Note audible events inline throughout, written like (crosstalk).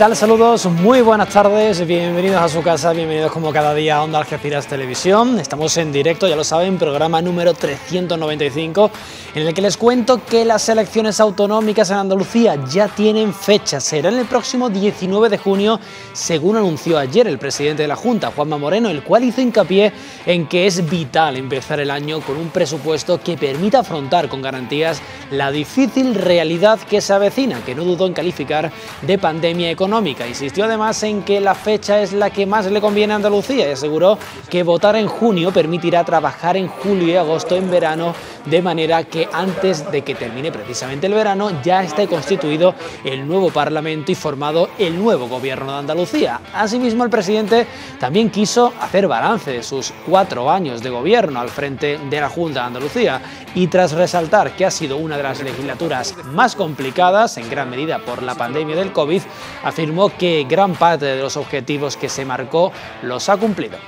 tal? Saludos, muy buenas tardes, bienvenidos a su casa, bienvenidos como cada día a Onda Algeciras Televisión. Estamos en directo, ya lo saben, programa número 395, en el que les cuento que las elecciones autonómicas en Andalucía ya tienen fecha. Será en el próximo 19 de junio, según anunció ayer el presidente de la Junta, Juanma Moreno, el cual hizo hincapié en que es vital empezar el año con un presupuesto que permita afrontar con garantías la difícil realidad que se avecina, que no dudó en calificar de pandemia económica. Insistió además en que la fecha es la que más le conviene a Andalucía y aseguró que votar en junio permitirá trabajar en julio y agosto en verano, de manera que antes de que termine precisamente el verano ya esté constituido el nuevo Parlamento y formado el nuevo Gobierno de Andalucía. Asimismo, el presidente también quiso hacer balance de sus cuatro años de gobierno al frente de la Junta de Andalucía y tras resaltar que ha sido una de las legislaturas más complicadas, en gran medida por la pandemia del COVID, afirmó que gran parte de los objetivos que se marcó los ha cumplido.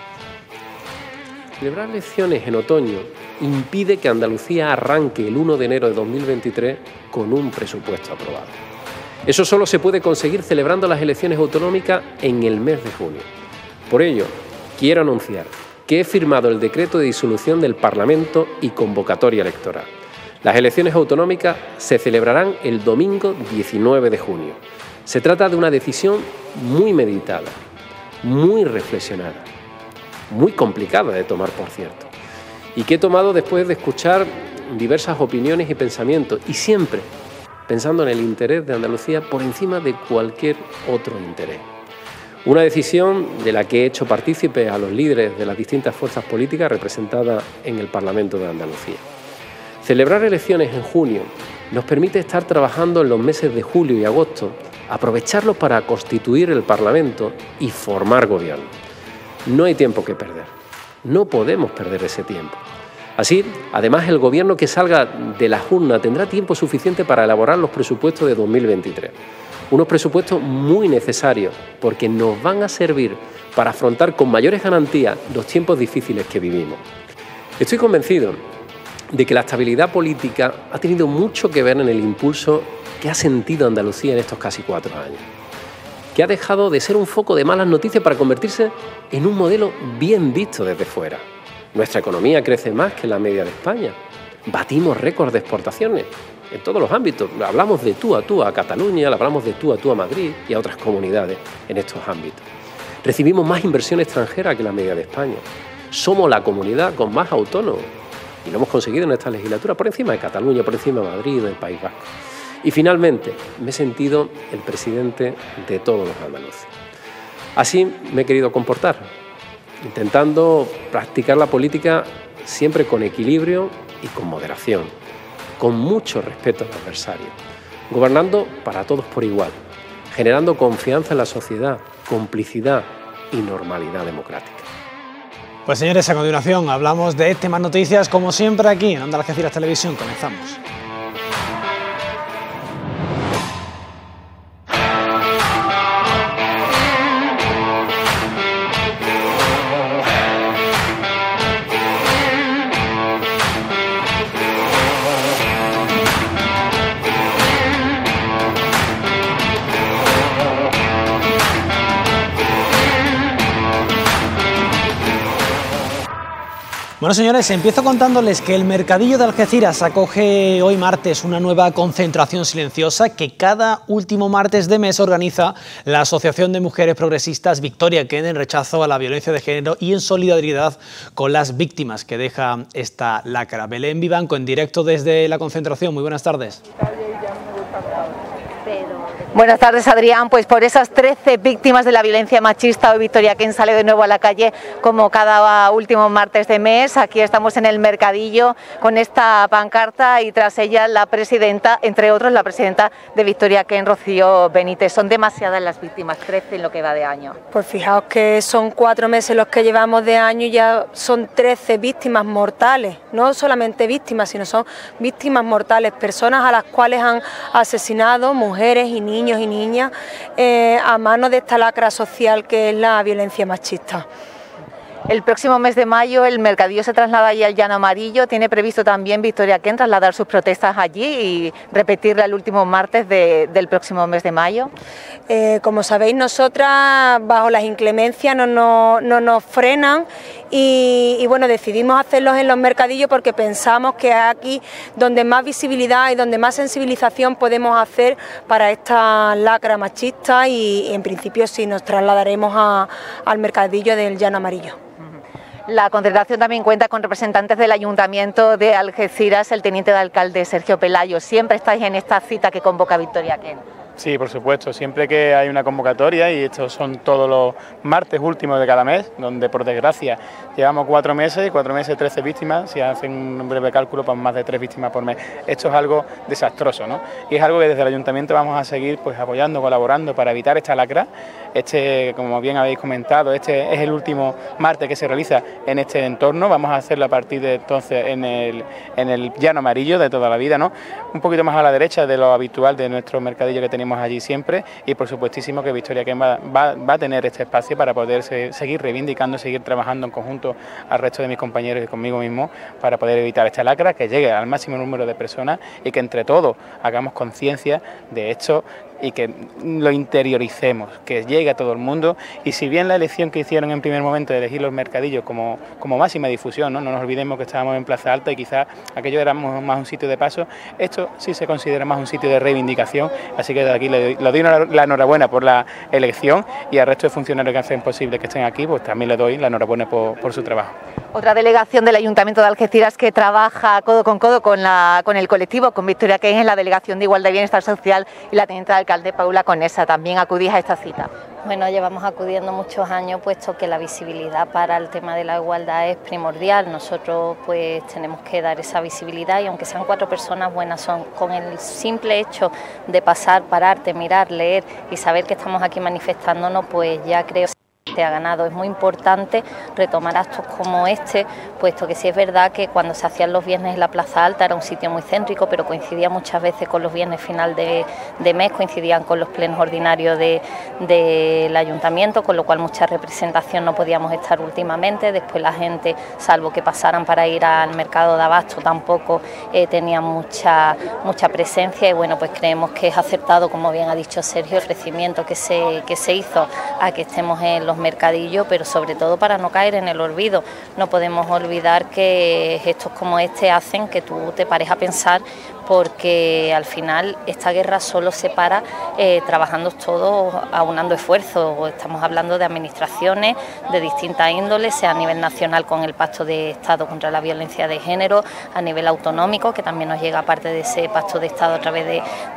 Celebrar elecciones en otoño impide que Andalucía arranque el 1 de enero de 2023 con un presupuesto aprobado. Eso solo se puede conseguir celebrando las elecciones autonómicas en el mes de junio. Por ello, quiero anunciar que he firmado el decreto de disolución del Parlamento y convocatoria electoral. Las elecciones autonómicas se celebrarán el domingo 19 de junio. Se trata de una decisión muy meditada, muy reflexionada, muy complicada de tomar, por cierto, y que he tomado después de escuchar diversas opiniones y pensamientos, y siempre pensando en el interés de Andalucía por encima de cualquier otro interés. Una decisión de la que he hecho partícipe a los líderes de las distintas fuerzas políticas representadas en el Parlamento de Andalucía. Celebrar elecciones en junio nos permite estar trabajando en los meses de julio y agosto, aprovecharlos para constituir el Parlamento y formar gobierno. No hay tiempo que perder. No podemos perder ese tiempo. Así, además, el gobierno que salga de la urnas tendrá tiempo suficiente para elaborar los presupuestos de 2023 unos presupuestos muy necesarios porque nos van a servir para afrontar con mayores garantías los tiempos difíciles que vivimos. Estoy convencido de que la estabilidad política ha tenido mucho que ver en el impulso que ha sentido Andalucía en estos casi cuatro años, que ha dejado de ser un foco de malas noticias para convertirse en un modelo bien visto desde fuera. Nuestra economía crece más que la media de España. Batimos récords de exportaciones en todos los ámbitos. Hablamos de tú a tú a Cataluña, hablamos de tú a tú a Madrid y a otras comunidades en estos ámbitos. Recibimos más inversión extranjera que la media de España. Somos la comunidad con más autónomos y lo hemos conseguido en esta legislatura por encima de Cataluña, por encima de Madrid y del País Vasco. Y finalmente, me he sentido el presidente de todos los andaluces. Así me he querido comportar, intentando practicar la política siempre con equilibrio y con moderación con mucho respeto al adversario, gobernando para todos por igual, generando confianza en la sociedad, complicidad y normalidad democrática. Pues señores, a continuación hablamos de temas noticias como siempre aquí en Onda Televisión. Comenzamos. Bueno, señores, empiezo contándoles que el Mercadillo de Algeciras acoge hoy martes una nueva concentración silenciosa que cada último martes de mes organiza la Asociación de Mujeres Progresistas Victoria Kennedy en rechazo a la violencia de género y en solidaridad con las víctimas que deja esta lacra. Belén Vivanco en directo desde la concentración. Muy buenas tardes. Buenas tardes, Adrián. Pues por esas 13 víctimas de la violencia machista, hoy Victoria quien sale de nuevo a la calle como cada último martes de mes. Aquí estamos en el mercadillo con esta pancarta y tras ella la presidenta, entre otros la presidenta de Victoria Ken, Rocío Benítez. Son demasiadas las víctimas, 13 en lo que va de año. Pues fijaos que son cuatro meses los que llevamos de año y ya son 13 víctimas mortales. No solamente víctimas, sino son víctimas mortales, personas a las cuales han asesinado mujeres y niños niños y niñas eh, a manos de esta lacra social que es la violencia machista. El próximo mes de mayo el mercadillo se traslada allí al Llano Amarillo. Tiene previsto también Victoria Ken trasladar sus protestas allí y repetirla el último martes del próximo mes de mayo. Eh, como sabéis, nosotras bajo las inclemencias no, no, nos frenan y, bueno, decidimos hacerlos en los mercadillos porque pensamos que es aquí donde más visibilidad y donde más sensibilización podemos hacer para esta lacra machista y, en principio sí nos trasladaremos al mercadillo del Llano Amarillo. La concentración también cuenta con representantes del Ayuntamiento de Algeciras, el teniente de alcalde Sergio Pelayo. Siempre estáis en esta cita que convoca Victoria Ken. Sí, por supuesto, siempre que hay una convocatoria, y estos son todos los martes últimos de cada mes, donde por desgracia llevamos cuatro meses, cuatro meses, trece víctimas, si hacen un breve cálculo, pues más de tres víctimas por mes. Esto es algo desastroso, ¿no? Y es algo que desde el ayuntamiento vamos a seguir pues apoyando, colaborando para evitar esta lacra. Este, como bien habéis comentado, este es el último martes que se realiza en este entorno, vamos a hacerlo a partir de entonces en el, en el llano amarillo de toda la vida, ¿no? Un poquito más a la derecha de lo habitual de nuestro mercadillo que tenemos allí siempre y por supuestísimo que Victoria Ken va, va, a tener este espacio para poder seguir reivindicando, seguir trabajando en conjunto al resto de mis compañeros y conmigo mismo para poder evitar esta lacra, que llegue al máximo número de personas y que entre todos hagamos conciencia de esto y que lo interioricemos, que llegue a todo el mundo y si bien la elección que hicieron en primer momento de elegir los mercadillos como, como máxima difusión, ¿no? no nos olvidemos que estábamos en Plaza Alta y quizás aquello era más un sitio de paso, esto sí se considera más un sitio de reivindicación, así que de aquí le doy, la enhorabuena por la elección y al resto de funcionarios que hacen posible que estén aquí, pues también le doy la enhorabuena por, su trabajo. Otra delegación del Ayuntamiento de Algeciras que trabaja codo con codo con, la, con el colectivo, con Victoria que es la Delegación de Igualdad y Bienestar Social y la Teniente de Alcalde Paula Conesa. También acudís a esta cita. Bueno, llevamos acudiendo muchos años puesto que la visibilidad para el tema de la igualdad es primordial. Nosotros pues tenemos que dar esa visibilidad y aunque sean cuatro personas buenas, son con el simple hecho de pasar, pararte, mirar, leer y saber que estamos aquí manifestándonos, pues ya creo ha ganado. Es muy importante retomar actos como este, puesto que sí es verdad que cuando se hacían los viernes en la Plaza Alta era un sitio muy céntrico, pero coincidía muchas veces con los viernes final de, mes, coincidían con los plenos ordinarios del ayuntamiento, con lo cual mucha representación no podíamos estar últimamente. Después la gente, salvo que pasaran para ir al mercado de abasto, tampoco eh, tenía mucha, mucha presencia y bueno, pues creemos que es acertado, como bien ha dicho Sergio, el crecimiento que se, que se hizo a que estemos en los mercadillos, pero sobre todo para no caer en el olvido. No podemos olvidar que gestos como este hacen que tú te pares a pensar porque al final esta guerra solo se para eh, trabajando todos, aunando esfuerzos. Estamos hablando de administraciones de distintas índoles, sea a nivel nacional con el Pacto de Estado contra la Violencia de Género, a nivel autonómico, que también nos llega parte de ese Pacto de Estado a través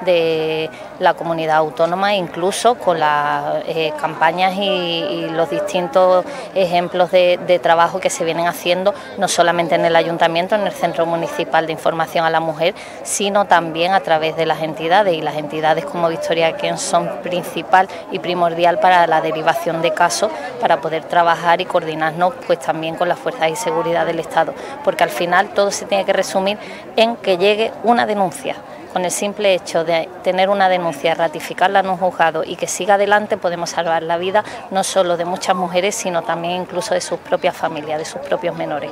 de, la comunidad autónoma, incluso con las eh, campañas y, los distintos ejemplos de trabajo que se vienen haciendo, no solamente en el ayuntamiento, en el Centro Municipal de Información a la Mujer, sino también a través de las entidades y las entidades como Victoria Ken son principal y primordial para la derivación de casos para poder trabajar y coordinarnos pues también con las fuerzas de seguridad del Estado, porque al final todo se tiene que resumir en que llegue una denuncia con el simple hecho de tener una denuncia, ratificarla en un juzgado y que siga adelante, podemos salvar la vida no solo de muchas mujeres, sino también incluso de sus propias familias, de sus propios menores.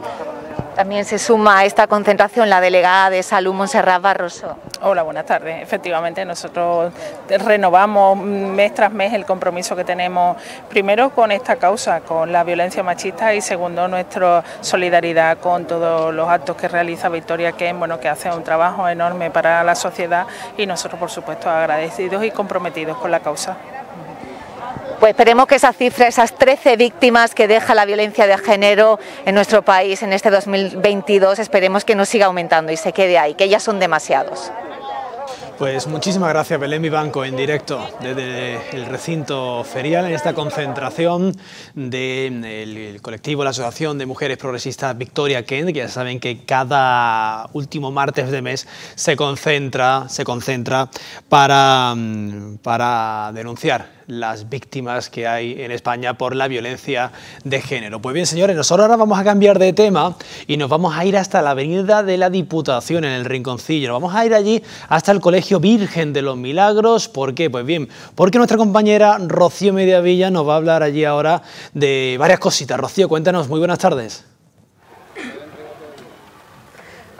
También se suma a esta concentración la delegada de Salud, Monserrat Barroso. Hola, buenas tardes. Efectivamente, nosotros renovamos mes tras mes el compromiso que tenemos, primero con esta causa, con la violencia machista y segundo nuestra solidaridad con todos los actos que realiza Victoria Ken, bueno, que hace un trabajo enorme para la sociedad y nosotros, por supuesto, agradecidos y comprometidos con la causa. Pues esperemos que esa cifra, esas 13 víctimas que deja la violencia de género en nuestro país en este 2022, esperemos que no siga aumentando y se quede ahí, que ya son demasiados. Pues muchísimas gracias Belén Vivanco en directo desde el recinto ferial en esta concentración del colectivo, la Asociación de Mujeres Progresistas Victoria Kent, que ya saben que cada último martes de mes se concentra, se concentra para, para denunciar las víctimas que hay en España por la violencia de género. Pues bien, señores, nosotros ahora vamos a cambiar de tema y nos vamos a ir hasta la avenida de la Diputación, en el Rinconcillo. Nos vamos a ir allí hasta el Colegio Virgen de los Milagros. ¿Por qué? Pues bien, porque nuestra compañera Rocío Mediavilla nos va a hablar allí ahora de varias cositas. Rocío, cuéntanos, muy buenas tardes.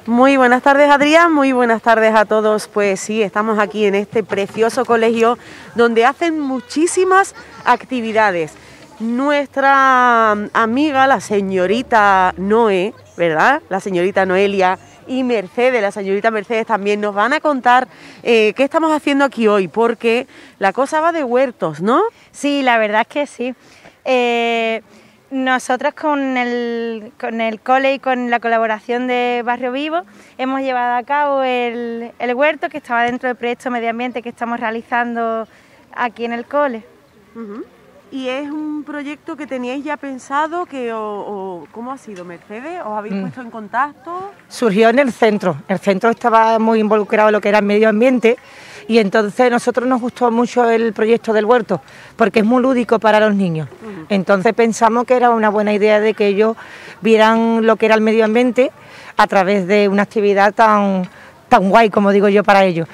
Muy buenas tardes Adrián, muy buenas tardes a todos. Pues sí, estamos aquí en este precioso colegio donde hacen muchísimas actividades. Nuestra amiga, la señorita Noé, ¿verdad? La señorita Noelia y Mercedes, la señorita Mercedes también nos van a contar eh, qué estamos haciendo aquí hoy, porque la cosa va de huertos, ¿no? Sí, la verdad es que sí. Eh, nosotros con el, con el cole y con la colaboración de Barrio Vivo hemos llevado a cabo el, huerto que estaba dentro del proyecto Medio Ambiente que estamos realizando aquí en el cole. ¿Y es un proyecto que teníais ya pensado? Que, o, ¿Cómo ha sido, Mercedes? ¿Os habéis mm. puesto en contacto? Surgió en el centro. El centro estaba muy involucrado en lo que era el medio ambiente y entonces a nosotros nos gustó mucho el proyecto del huerto porque es muy lúdico para los niños. Entonces pensamos que era una buena idea de que ellos vieran lo que era el medio ambiente a través de una actividad tan tan guay como digo yo para ellos.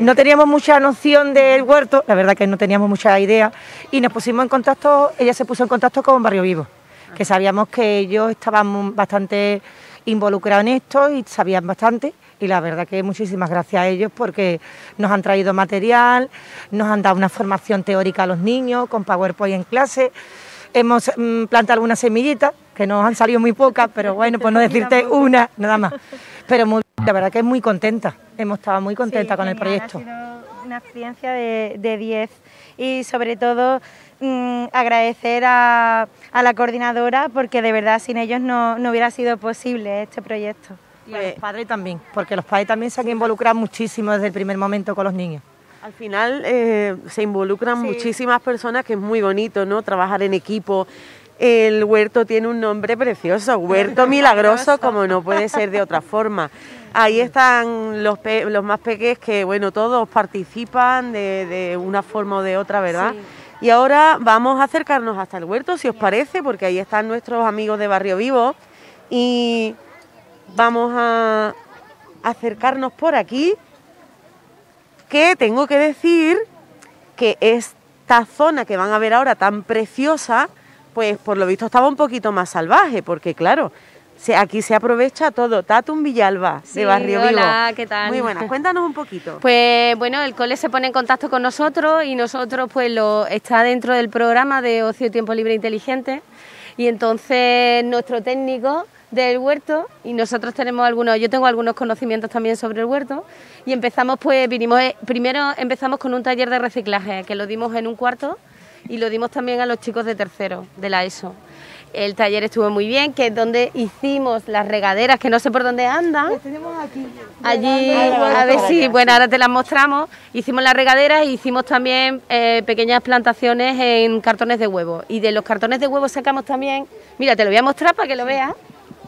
No teníamos mucha noción del huerto, la verdad que no teníamos mucha idea y nos pusimos en contacto, ella se puso en contacto con Barrio Vivo, que sabíamos que ellos estaban bastante involucrados en esto y sabían bastante y la verdad que muchísimas gracias a ellos porque nos han traído material, nos han dado una formación teórica a los niños con PowerPoint en clase. Hemos mm, plantado algunas semillitas, que nos han salido muy pocas, pero bueno, pues no (laughs) decirte una, nada más. Pero la verdad que es muy contenta, hemos estado muy contentas con el proyecto. Ha sido una experiencia de 10 y sobre todo mm, agradecer a, la coordinadora porque de verdad sin ellos no, no hubiera sido posible este proyecto. Y a los padres también, porque los padres también se han involucrado muchísimo desde el primer momento con los niños. Al final eh, se involucran muchísimas personas, que es muy bonito, ¿no? Trabajar en equipo. El huerto tiene un nombre precioso, huerto (laughs) milagroso, como no puede ser de otra forma. Ahí están los, los más pequeños que, bueno, todos participan de, una forma o de otra, ¿verdad? Y ahora vamos a acercarnos hasta el huerto, si os parece, porque ahí están nuestros amigos de Barrio Vivo. Y vamos a acercarnos por aquí, que tengo que decir que esta zona que van a ver ahora tan preciosa, pues por lo visto estaba un poquito más salvaje, porque claro, aquí se aprovecha todo. Tatum Villalba, de Barrio hola, ¿qué tal? Muy buena, cuéntanos un poquito. Pues bueno, el cole se pone en contacto con nosotros y nosotros pues lo está dentro del programa de Ocio Tiempo Libre Inteligente y entonces nuestro técnico del huerto y nosotros tenemos algunos, yo tengo algunos conocimientos también sobre el huerto y empezamos pues, vinimos, eh, primero empezamos con un taller de reciclaje que lo dimos en un cuarto y lo dimos también a los chicos de tercero de la ESO. El taller estuvo muy bien, que es donde hicimos las regaderas, que no sé por dónde andan. Allí, a ver si, bueno, ahora te las mostramos. Hicimos las regaderas e hicimos también eh, pequeñas plantaciones en cartones de huevo. Y de los cartones de huevo sacamos también, mira, te lo voy a mostrar para que lo veas.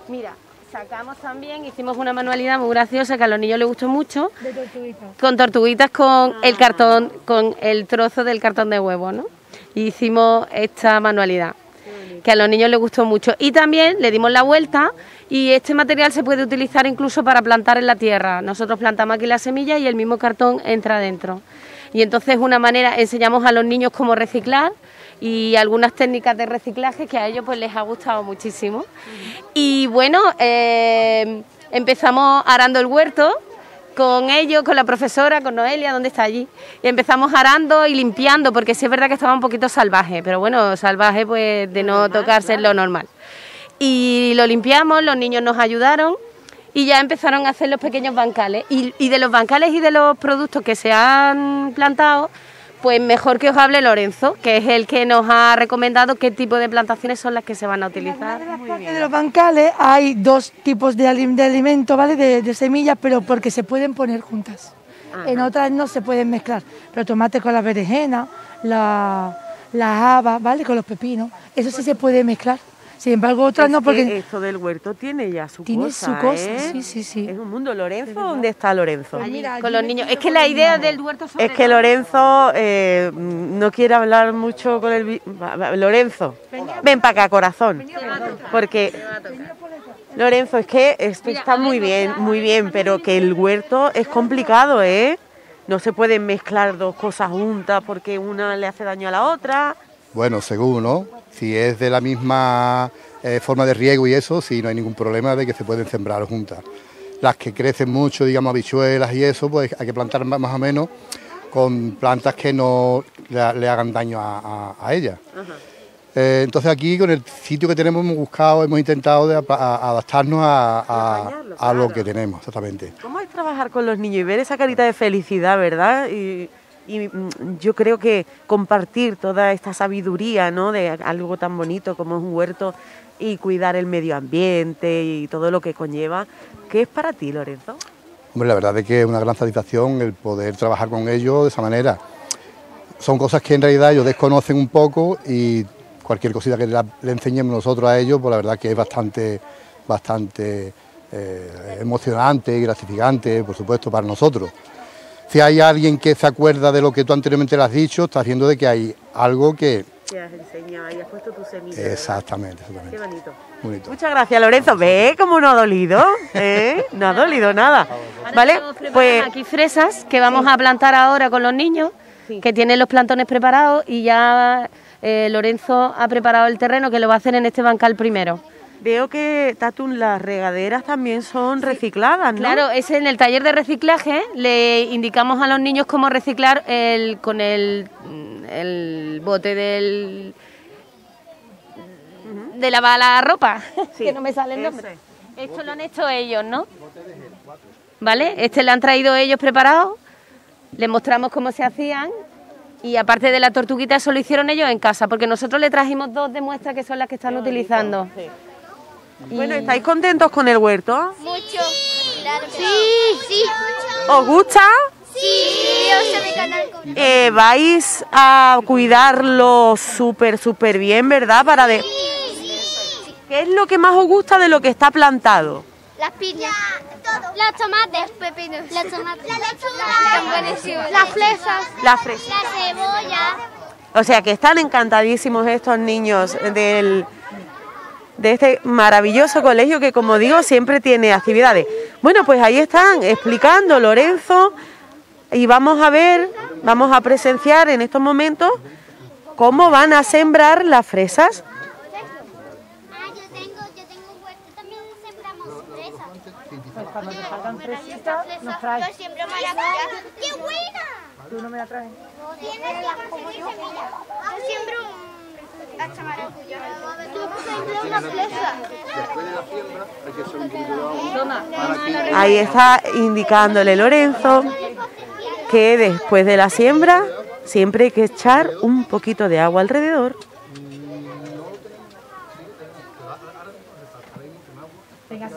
Mira, sacamos también, hicimos una manualidad muy graciosa que a los niños les gustó mucho. De tortuguitas. Con tortuguitas con el ah. cartón, con el trozo del cartón de huevo, ¿no? Y hicimos esta manualidad que a los niños les gustó mucho. Y también le dimos la vuelta y este material se puede utilizar incluso para plantar en la tierra. Nosotros plantamos aquí la semilla y el mismo cartón entra dentro. Y entonces una manera, enseñamos a los niños cómo reciclar y algunas técnicas de reciclaje que a ellos pues les ha gustado muchísimo. Y bueno, eh, empezamos arando el huerto con ellos, con la profesora, con Noelia, ¿dónde está allí? Y empezamos arando y limpiando, porque sí es verdad que estaba un poquito salvaje, pero bueno, salvaje pues de no tocarse lo normal. Y lo limpiamos, los niños nos ayudaron y ya empezaron a hacer los pequeños bancales. Y, y de los bancales y de los productos que se han plantado, pues mejor que os hable Lorenzo, que es el que nos ha recomendado qué tipo de plantaciones son las que se van a utilizar. En de los bancales hay dos tipos de, alimento, ¿vale? De, semillas, pero porque se pueden poner juntas. En otras no se pueden mezclar, pero tomate con la berenjena, la, las habas, ¿vale? Con los pepinos, eso sí se puede mezclar. Sin embargo, otras no, porque... esto del huerto tiene ya su tiene cosa, su cosa, ¿eh? sí, sí, sí. Es un mundo. ¿Lorenzo? ¿Dónde está Lorenzo? Allí, con los niños. Es que la idea del huerto sobre Es que Lorenzo eh, no quiere hablar mucho con el... Lorenzo, ven para acá, corazón. Porque... Lorenzo, es que esto está muy bien, muy bien, pero que el huerto es complicado, ¿eh? No se pueden mezclar dos cosas juntas porque una le hace daño a la otra. Bueno, según, ¿no? Si es de la misma eh, forma de riego y eso, sí, no hay ningún problema de que se pueden sembrar juntas. Las que crecen mucho, digamos, habichuelas y eso, pues hay que plantar más o menos con plantas que no le, le hagan daño a, a- a ellas. Eh, entonces aquí con el sitio que tenemos hemos buscado, hemos intentado de apa- a- adaptarnos a, lo que tenemos, exactamente. ¿Cómo es trabajar con los niños y ver esa carita de felicidad, verdad? Y, y, mm, yo creo que compartir toda esta sabiduría, ¿no? De algo tan bonito como es un huerto y cuidar el medio ambiente y todo lo que conlleva. ¿Qué es para ti, Lorenzo? Hombre, la verdad es que es una gran satisfacción el poder trabajar con ellos de esa manera. Son cosas que en realidad ellos desconocen un poco y cualquier cosita que le enseñemos nosotros a ellos, pues la verdad que es bastante, bastante eh, emocionante y gratificante, por supuesto, para nosotros. Si hay alguien que se acuerda de lo que tú anteriormente le has dicho, está haciendo de que hay algo que... Te has enseñado y has puesto tu semilla. Exactamente, exactamente. Qué bonito. Bonito. Muchas gracias, Lorenzo. ¿Ve cómo no ha dolido? ¿Eh? No ha dolido nada. ¿Vale? Pues aquí fresas que vamos a plantar ahora con los niños, que tienen los plantones preparados y ya eh, Lorenzo ha preparado el terreno que lo va a hacer en este bancal primero. Veo que, Tatun, las regaderas también son recicladas, ¿no? Claro, es en el taller de reciclaje, le indicamos a los niños cómo reciclar el, con el, el bote del de lavar la ropa, (laughs) que no me sale el nombre. Esto lo han hecho ellos, ¿no? ¿Vale? Este le han traído ellos preparado, les mostramos cómo se hacían y aparte de la tortuguita eso lo hicieron ellos en casa, porque nosotros le trajimos dos de muestra que son las que están utilizando. Bueno, ¿estáis contentos con el huerto? Mucho. Sí, sí. ¿Os gusta? Sí. Eh, vais a cuidarlo súper, súper bien, ¿verdad? Para de... ¿Qué es lo que más os gusta de lo que está plantado? Las piñas. Los tomates. Los pepinos. Los tomates. La lechuga. Las fresas. Las fresas. La cebolla. O sea que están encantadísimos estos niños del, de este maravilloso colegio que, como digo, siempre tiene actividades. Bueno, pues ahí están explicando Lorenzo y vamos a ver, vamos a presenciar en estos momentos cómo van a sembrar las fresas. Ahí está indicándole Lorenzo que después de la siembra siempre hay que echar un poquito de agua alrededor.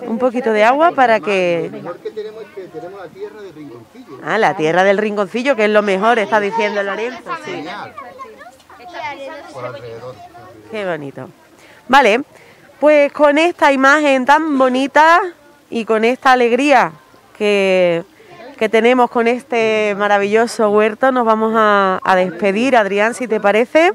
Un poquito de agua para que... Ah, la tierra del rinconcillo, que es lo mejor, está diciendo Lorenzo. Sí. Qué bonito. Vale, pues con esta imagen tan bonita y con esta alegría que, que tenemos con este maravilloso huerto, nos vamos a, despedir. Adrián, si te parece.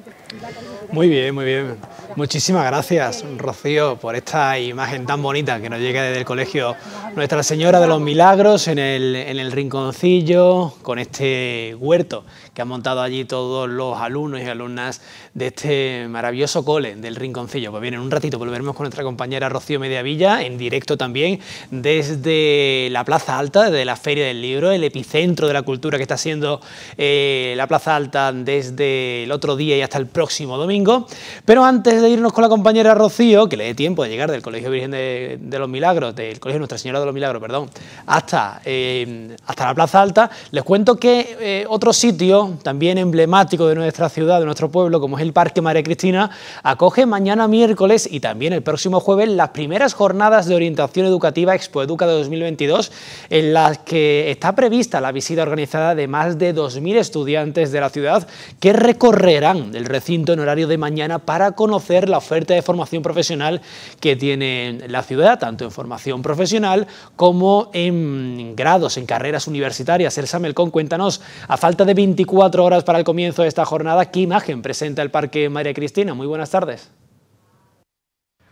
Muy bien, muy bien. Muchísimas gracias, Rocío, por esta imagen tan bonita que nos llega desde el colegio Nuestra Señora de los Milagros en el, en el rinconcillo, con este huerto que han montado allí todos los alumnos y alumnas de este maravilloso cole del rinconcillo. Pues bien, en un ratito volveremos con nuestra compañera Rocío Mediavilla, en directo también desde la Plaza Alta, de la Feria del Libro, el epicentro de la cultura que está siendo eh, la Plaza Alta desde el otro día y hasta el próximo domingo. Pero antes de irnos con la compañera Rocío, que le dé tiempo de llegar del Colegio Virgen de, los Milagros, del Colegio Nuestra Señora de los Milagros, perdón, hasta, eh, hasta la Plaza Alta, les cuento que eh, otro sitio también emblemático de nuestra ciudad, de nuestro pueblo, como es el Parque María Cristina, acoge mañana miércoles y también el próximo jueves las primeras jornadas de orientación educativa Expoeduca de 2022, en las que está prevista la visita organizada de más de 2.000 estudiantes de la ciudad que recorrerán el recinto en horario de mañana para conocer la oferta de formación profesional que tiene la ciudad, tanto en formación profesional como en grados, en carreras universitarias. Elsa Melcón, cuéntanos, a falta de 24 horas para el comienzo de esta jornada, ¿qué imagen presenta el Parque María Cristina? Muy buenas tardes.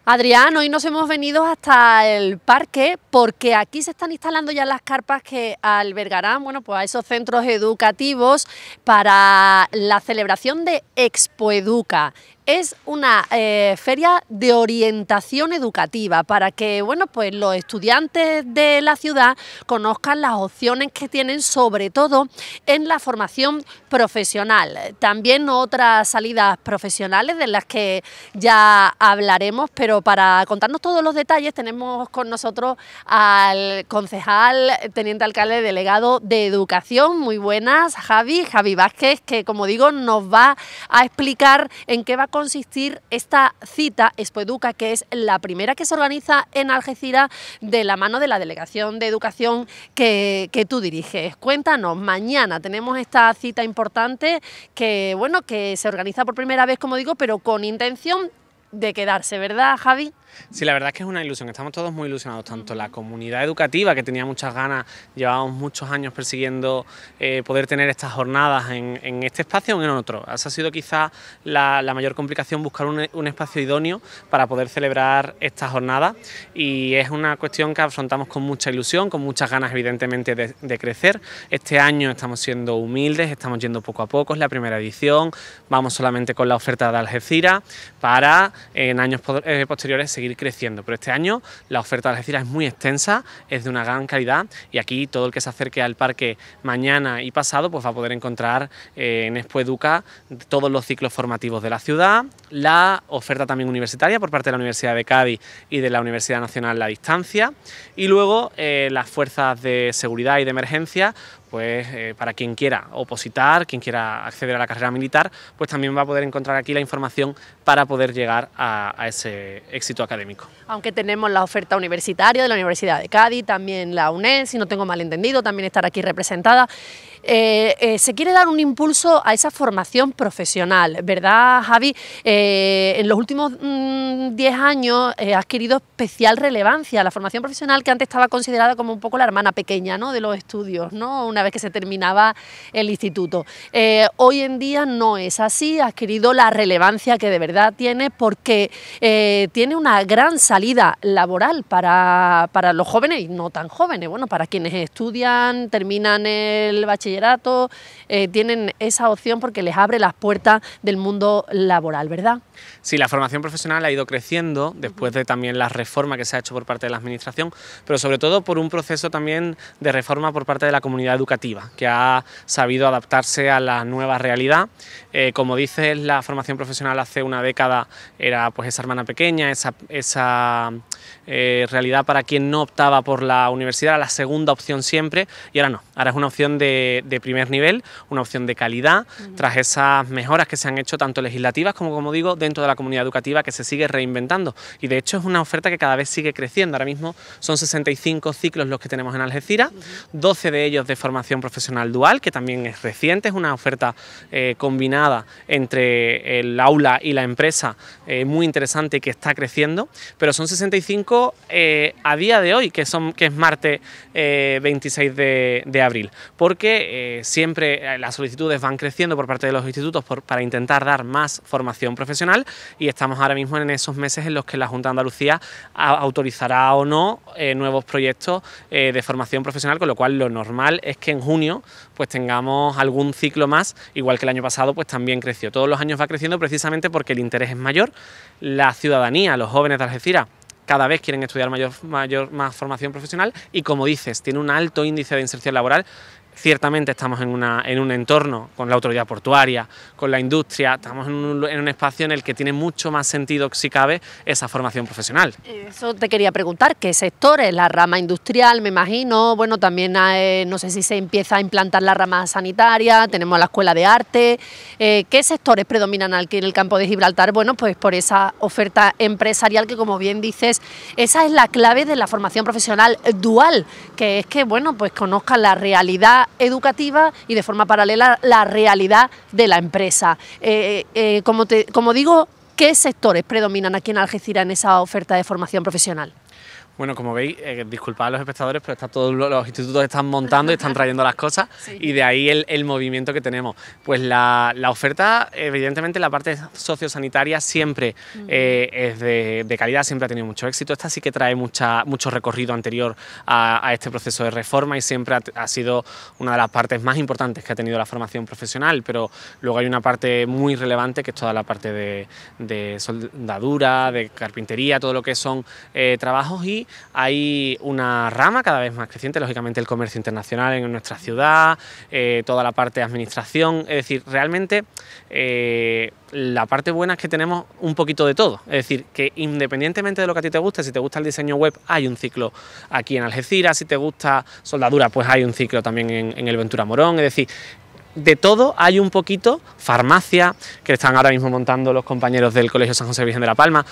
Adrián, hoy nos hemos venido hasta el parque porque aquí se están instalando ya las carpas que albergarán bueno, pues a esos centros educativos para la celebración de Expo Educa es una eh, feria de orientación educativa para que bueno, pues los estudiantes de la ciudad conozcan las opciones que tienen, sobre todo en la formación profesional. También otras salidas profesionales de las que ya hablaremos, pero para contarnos todos los detalles tenemos con nosotros al concejal, teniente alcalde delegado de Educación. Muy buenas, Javi, Javi Vázquez, que como digo nos va a explicar en qué va a consistir esta cita Expoeduca, que es la primera que se organiza en Algeciras de la mano de la Delegación de Educación que, que tú diriges. Cuéntanos, mañana tenemos esta cita importante que, bueno, que se organiza por primera vez, como digo, pero con intención de quedarse, ¿verdad, Javi? Sí, la verdad es que es una ilusión, estamos todos muy ilusionados, tanto la comunidad educativa que tenía muchas ganas, llevábamos muchos años persiguiendo eh, poder tener estas jornadas en, este espacio o en otro. Esa ha sido quizá la, mayor complicación, buscar un, espacio idóneo para poder celebrar esta jornada y es una cuestión que afrontamos con mucha ilusión, con muchas ganas evidentemente de, crecer. Este año estamos siendo humildes, estamos yendo poco a poco, es la primera edición, vamos solamente con la oferta de Algeciras para en años eh, posteriores seguir creciendo. Pero este año la oferta de Algeciras es muy extensa, es de una gran calidad y aquí todo el que se acerque al parque mañana y pasado pues va a poder encontrar eh, en Expo Educa todos los ciclos formativos de la ciudad, la oferta también universitaria por parte de la Universidad de Cádiz y de la Universidad Nacional La Distancia y luego eh, las fuerzas de seguridad y de emergencia pues eh, para quien quiera opositar, quien quiera acceder a la carrera militar, pues también va a poder encontrar aquí la información para poder llegar a, ese éxito académico. Aunque tenemos la oferta universitaria de la Universidad de Cádiz, también la UNED, si no tengo mal entendido, también estar aquí representada. Eh, eh, se quiere dar un impulso a esa formación profesional, ¿verdad, Javi? en los últimos 10 mm, años ha adquirido especial relevancia la formación profesional que antes estaba considerada como un poco la hermana pequeña ¿no? de los estudios, ¿no? Una vez que se terminaba el instituto. Eh, hoy en día no es así, ha adquirido la relevancia que de verdad tiene porque eh, tiene una gran salida laboral para, para, los jóvenes y no tan jóvenes, bueno, para quienes estudian, terminan el bachillerato, eh, tienen esa opción porque les abre las puertas del mundo laboral, ¿verdad? Sí, la formación profesional ha ido creciendo después de también la reforma que se ha hecho por parte de la Administración, pero sobre todo por un proceso también de reforma por parte de la comunidad educativa, que ha sabido adaptarse a la nueva realidad. Eh, como dices, la formación profesional hace una década era pues esa hermana pequeña, esa, esa eh, realidad para quien no optaba por la universidad, era la segunda opción siempre, y ahora no, ahora es una opción de, primer nivel, una opción de calidad, tras esas mejoras que se han hecho tanto legislativas como, como digo, dentro de la comunidad educativa que se sigue reinventando. Y de hecho es una oferta que cada vez sigue creciendo. Ahora mismo son 65 ciclos los que tenemos en Algeciras, 12 de ellos de formación profesional dual, que también es reciente, es una oferta eh, combinada entre el aula y la empresa eh, muy interesante que está creciendo, pero son 65 eh, a día de hoy, que, son, que es martes 26 de, abril, porque siempre las solicitudes van creciendo por parte de los institutos para intentar dar más formación profesional y estamos ahora mismo en esos meses en los que la Junta de Andalucía autorizará o no eh, nuevos proyectos eh, de formación profesional, con lo cual lo normal es que en junio pues tengamos algún ciclo más, igual que el año pasado pues también creció. Todos los años va creciendo precisamente porque el interés es mayor, la ciudadanía, los jóvenes de Algeciras cada vez quieren estudiar mayor, mayor, más formación profesional y como dices, tiene un alto índice de inserción laboral Ciertamente estamos en, una, en un entorno con la autoridad portuaria, con la industria, estamos en un, espacio en el que tiene mucho más sentido, si cabe, esa formación profesional. Eso te quería preguntar, ¿qué sectores? La rama industrial, me imagino, bueno, también no sé si se empieza a implantar la rama sanitaria, tenemos la escuela de arte, eh, ¿qué sectores predominan aquí en el campo de Gibraltar? Bueno, pues por esa oferta empresarial que, como bien dices, esa es la clave de la formación profesional dual, que es que, bueno, pues conozcan la realidad educativa y de forma paralela la realidad de la empresa. Eh, eh, como, como digo, ¿qué sectores predominan aquí en Algeciras en esa oferta de formación profesional? Bueno, como veis, eh, disculpad a los espectadores, pero está todos los institutos están montando y están trayendo las cosas y de ahí el, movimiento que tenemos. Pues la, oferta, evidentemente, la parte sociosanitaria siempre eh, es de, calidad, siempre ha tenido mucho éxito. Esta sí que trae mucha, mucho recorrido anterior a, este proceso de reforma y siempre ha, sido una de las partes más importantes que ha tenido la formación profesional, pero luego hay una parte muy relevante que es toda la parte de, soldadura, de carpintería, todo lo que son eh, trabajos y hay una rama cada vez más creciente, lógicamente el comercio internacional en nuestra ciudad, eh, toda la parte de administración, es decir, realmente eh, la parte buena es que tenemos un poquito de todo, es decir, que independientemente de lo que a ti te guste, si te gusta el diseño web, hay un ciclo aquí en Algeciras, si te gusta soldadura, pues hay un ciclo también en, el Ventura Morón, es decir, de todo hay un poquito, farmacia, que están ahora mismo montando los compañeros del Colegio San José Virgen de la Palma,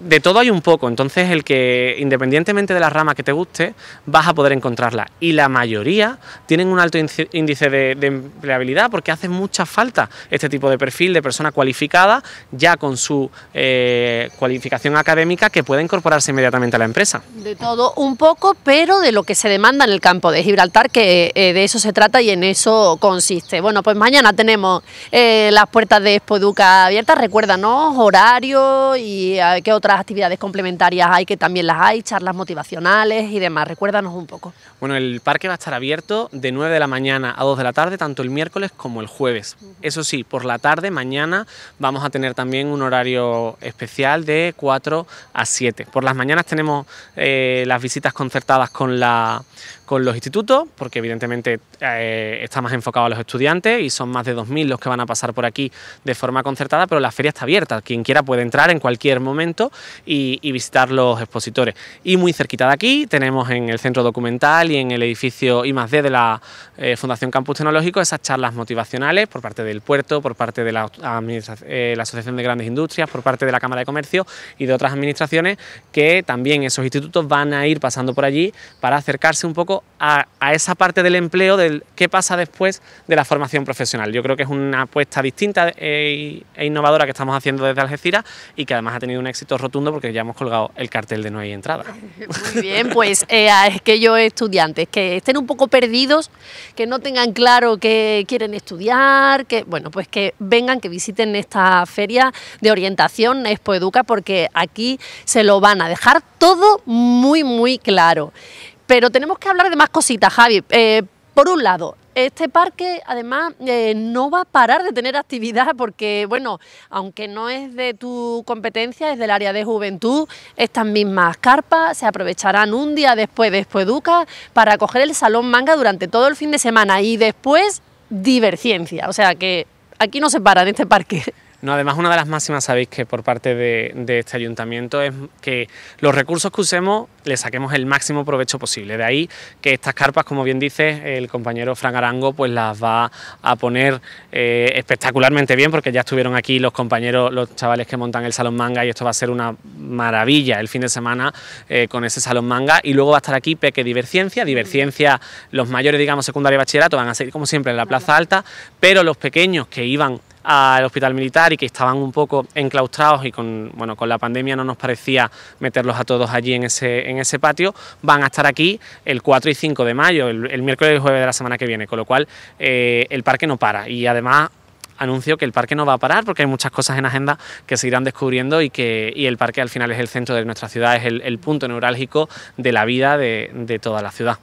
de todo hay un poco, entonces el que independientemente de la rama que te guste, vas a poder encontrarla. Y la mayoría tienen un alto índice de, empleabilidad porque hace mucha falta este tipo de perfil de persona cualificada, ya con su eh, cualificación académica, que pueda incorporarse inmediatamente a la empresa. De todo un poco, pero de lo que se demanda en el campo de Gibraltar, que eh, de eso se trata y en eso consiste. Bueno, pues mañana tenemos eh, las puertas de Expoeduca abiertas, recuérdanos horario y qué otro otras actividades complementarias hay que también las hay, charlas motivacionales y demás. Recuérdanos un poco. Bueno, el parque va a estar abierto de 9 de la mañana a 2 de la tarde, tanto el miércoles como el jueves. Eso sí, por la tarde, mañana, vamos a tener también un horario especial de 4 a 7. Por las mañanas tenemos eh, las visitas concertadas con la con los institutos, porque evidentemente eh, está más enfocado a los estudiantes y son más de 2.000 los que van a pasar por aquí de forma concertada, pero la feria está abierta, quien quiera puede entrar en cualquier momento y, visitar los expositores. Y muy cerquita de aquí tenemos en el centro documental y en el edificio I+D de la eh, Fundación Campus Tecnológico esas charlas motivacionales por parte del puerto, por parte de eh, la Asociación de Grandes Industrias, por parte de la Cámara de Comercio y de otras administraciones que también esos institutos van a ir pasando por allí para acercarse un poco a, esa parte del empleo, del qué pasa después de la formación profesional. Yo creo que es una apuesta distinta e, e innovadora que estamos haciendo desde Algeciras y que además ha tenido un éxito rotundo porque ya hemos colgado el cartel de no hay entrada. (laughs) Muy bien, pues eh, aquellos estudiantes que estén un poco perdidos, que no tengan claro qué quieren estudiar, que bueno, pues que vengan, que visiten esta feria de orientación Expo Educa porque aquí se lo van a dejar todo muy muy claro. Pero tenemos que hablar de más cositas, Javi. Eh, por un lado, este parque además eh, no va a parar de tener actividad porque, bueno, aunque no es de tu competencia, es del área de juventud, estas mismas carpas se aprovecharán un día después de Expoeduca para coger el salón manga durante todo el fin de semana y después diverciencia. O sea que aquí no se para en este parque. No, además, una de las máximas, sabéis que por parte de, este ayuntamiento es que los recursos que usemos le saquemos el máximo provecho posible. De ahí que estas carpas, como bien dice el compañero Fran Arango, pues las va a poner eh, espectacularmente bien, porque ya estuvieron aquí los compañeros, los chavales que montan el Salón Manga, y esto va a ser una maravilla el fin de semana eh, con ese Salón Manga. Y luego va a estar aquí Peque Diverciencia, Diverciencia, los mayores, digamos, secundaria y bachillerato, van a seguir como siempre en la Plaza Alta, pero los pequeños que iban al hospital militar y que estaban un poco enclaustrados y con, bueno, con la pandemia no nos parecía meterlos a todos allí en ese, en ese patio, van a estar aquí el 4 y 5 de mayo, el, miércoles y jueves de la semana que viene, con lo cual eh, el parque no para. Y además anuncio que el parque no va a parar porque hay muchas cosas en agenda que se irán descubriendo y que y el parque al final es el centro de nuestra ciudad, es el, punto neurálgico de la vida de, toda la ciudad.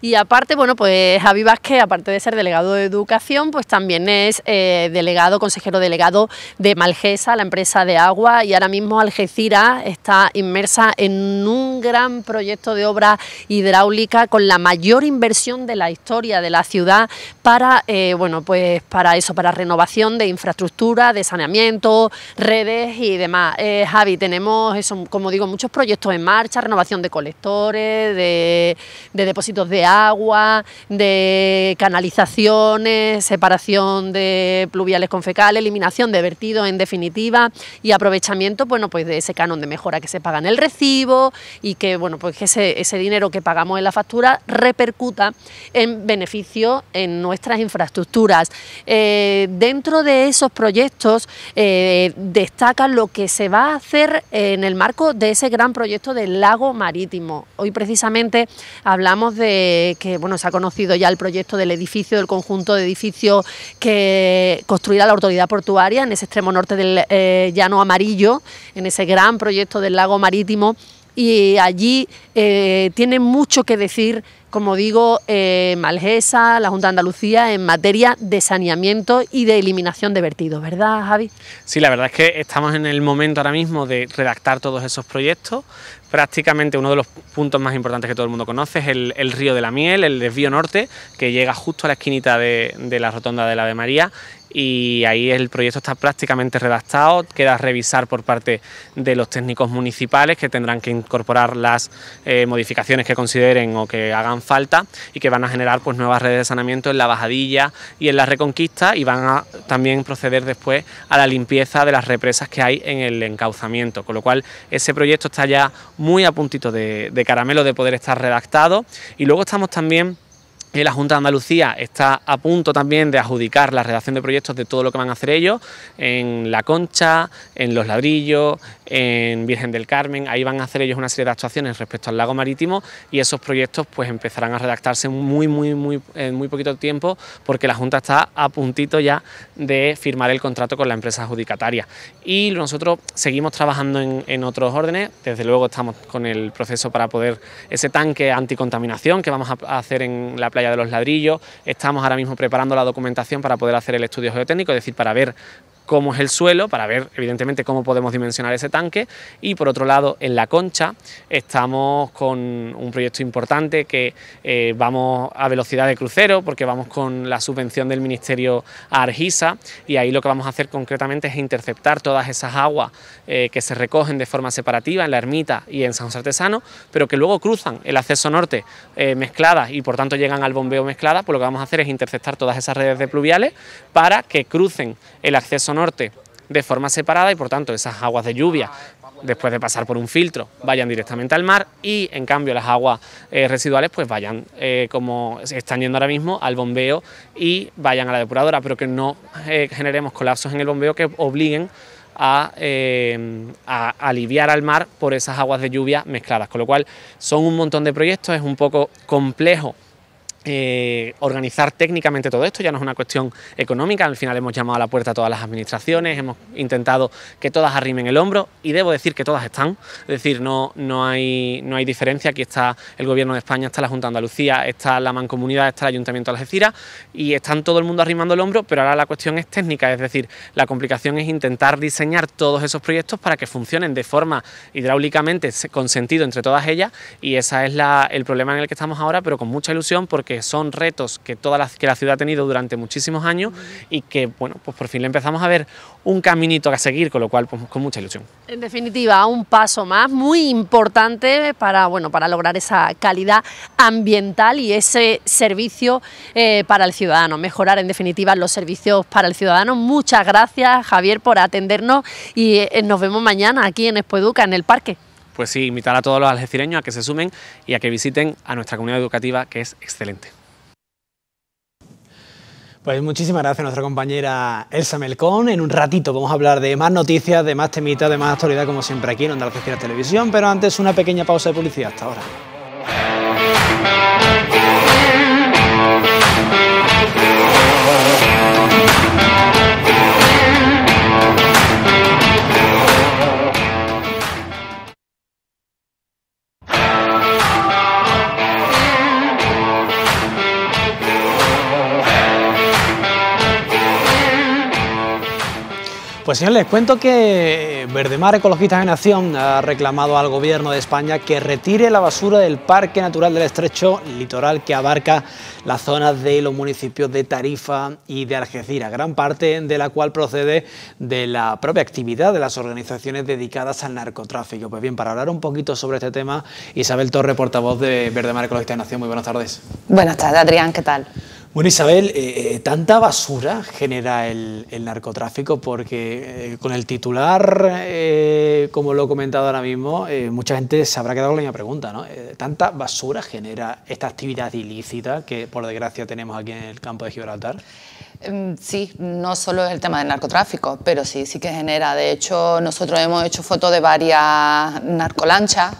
Y aparte, bueno, pues Javi Vázquez, aparte de ser delegado de educación, pues también es eh, delegado, consejero delegado de Malgesa, la empresa de agua, y ahora mismo Algeciras está inmersa en un gran proyecto de obra hidráulica con la mayor inversión de la historia de la ciudad para, eh, bueno, pues para eso, para renovación de infraestructura, de saneamiento, redes y demás. Eh, Javi, tenemos, eso, como digo, muchos proyectos en marcha, renovación de colectores, de, de depósitos de agua, de canalizaciones, separación de pluviales con fecal, eliminación de vertidos en definitiva y aprovechamiento bueno, pues de ese canon de mejora que se paga en el recibo y que, bueno, pues ese, ese dinero que pagamos en la factura repercuta en beneficio en nuestras infraestructuras. Eh, dentro de esos proyectos eh, destaca lo que se va a hacer en el marco de ese gran proyecto del lago marítimo. Hoy precisamente hablamos de que bueno, se ha conocido ya el proyecto del edificio, del conjunto de edificios que construirá la autoridad portuaria en ese extremo norte del eh, llano amarillo, en ese gran proyecto del lago marítimo y allí eh, tiene mucho que decir, como digo, eh, Malgesa, la Junta de Andalucía, en materia de saneamiento y de eliminación de vertidos, ¿verdad, Javi? Sí, la verdad es que estamos en el momento ahora mismo de redactar todos esos proyectos. Prácticamente uno de los puntos más importantes que todo el mundo conoce es el, río de la Miel, el desvío norte, que llega justo a la esquinita de, de la rotonda de la de María y ahí el proyecto está prácticamente redactado, queda revisar por parte de los técnicos municipales que tendrán que incorporar las eh, modificaciones que consideren o que hagan falta y que van a generar pues nuevas redes de saneamiento en la bajadilla y en la reconquista y van a también proceder después a la limpieza de las represas que hay en el encauzamiento, con lo cual ese proyecto está ya muy a puntito de, de caramelo de poder estar redactado. Y luego estamos también la Junta de Andalucía está a punto también de adjudicar la redacción de proyectos de todo lo que van a hacer ellos en La Concha, en Los Ladrillos, en Virgen del Carmen. Ahí van a hacer ellos una serie de actuaciones respecto al lago marítimo y esos proyectos pues empezarán a redactarse muy, muy, muy, en muy poquito tiempo porque la Junta está a puntito ya de firmar el contrato con la empresa adjudicataria. Y nosotros seguimos trabajando en, en otros órdenes. Desde luego estamos con el proceso para poder ese tanque anticontaminación que vamos a hacer en la playa de los ladrillos. Estamos ahora mismo preparando la documentación para poder hacer el estudio geotécnico, es decir, para ver cómo es el suelo, para ver evidentemente cómo podemos dimensionar ese tanque. Y por otro lado en la concha estamos con un proyecto importante que eh, vamos a velocidad de crucero porque vamos con la subvención del Ministerio a Argisa y ahí lo que vamos a hacer concretamente es interceptar todas esas aguas eh, que se recogen de forma separativa en la ermita y en San José pero que luego cruzan el acceso norte eh, mezcladas y por tanto llegan al bombeo mezclada, pues lo que vamos a hacer es interceptar todas esas redes de pluviales para que crucen el acceso norte de forma separada y por tanto esas aguas de lluvia después de pasar por un filtro vayan directamente al mar y en cambio las aguas eh, residuales pues vayan eh, como están yendo ahora mismo al bombeo y vayan a la depuradora pero que no eh, generemos colapsos en el bombeo que obliguen a, a, aliviar al mar por esas aguas de lluvia mezcladas. Con lo cual son un montón de proyectos es un poco complejo eh, organizar técnicamente todo esto, ya no es una cuestión económica, al final hemos llamado a la puerta a todas las administraciones, hemos intentado que todas arrimen el hombro y debo decir que todas están, es decir, no, no, hay, no hay diferencia, aquí está el Gobierno de España, está la Junta de Andalucía, está la Mancomunidad, está el Ayuntamiento de Algeciras y están todo el mundo arrimando el hombro, pero ahora la cuestión es técnica, es decir, la complicación es intentar diseñar todos esos proyectos para que funcionen de forma hidráulicamente con sentido entre todas ellas y ese es el problema en el que estamos ahora, pero con mucha ilusión porque son retos que, toda la, que la ciudad ha tenido durante muchísimos años y que, bueno, pues por fin le empezamos a ver un caminito a seguir, con lo cual, pues con mucha ilusión. En definitiva, un paso más muy importante para, bueno, para lograr esa calidad ambiental y ese servicio eh, para el ciudadano, mejorar en definitiva los servicios para el ciudadano. Muchas gracias, Javier, por atendernos y eh, nos vemos mañana aquí en Expoeduca, en el parque pues sí, invitar a todos los algecireños a que se sumen y a que visiten a nuestra comunidad educativa, que es excelente. Pues muchísimas gracias a nuestra compañera Elsa Melcón. En un ratito vamos a hablar de más noticias, de más temitas, de más actualidad, como siempre aquí en Onda Algeciras Televisión, pero antes una pequeña pausa de publicidad. Hasta ahora. Pues señor, les cuento que Verdemar Ecologistas en Acción ha reclamado al Gobierno de España que retire la basura del Parque Natural del Estrecho Litoral que abarca las zonas de los municipios de Tarifa y de Algeciras, gran parte de la cual procede de la propia actividad de las organizaciones dedicadas al narcotráfico. Pues bien, para hablar un poquito sobre este tema, Isabel Torre, portavoz de Verdemar Ecologistas en Acción, muy buenas tardes. Buenas tardes, Adrián, ¿qué tal? Bueno, Isabel, eh, eh, ¿tanta basura genera el, narcotráfico? Porque eh, con el titular, como lo he comentado ahora mismo, mucha gente se habrá quedado con la misma pregunta, ¿no? ¿Tanta basura genera esta actividad ilícita que, por desgracia, tenemos aquí en el campo de Gibraltar? Mm, Sí, no solo es el tema del narcotráfico, pero sí, sí que genera. De hecho, nosotros hemos hecho fotos de varias narcolanchas,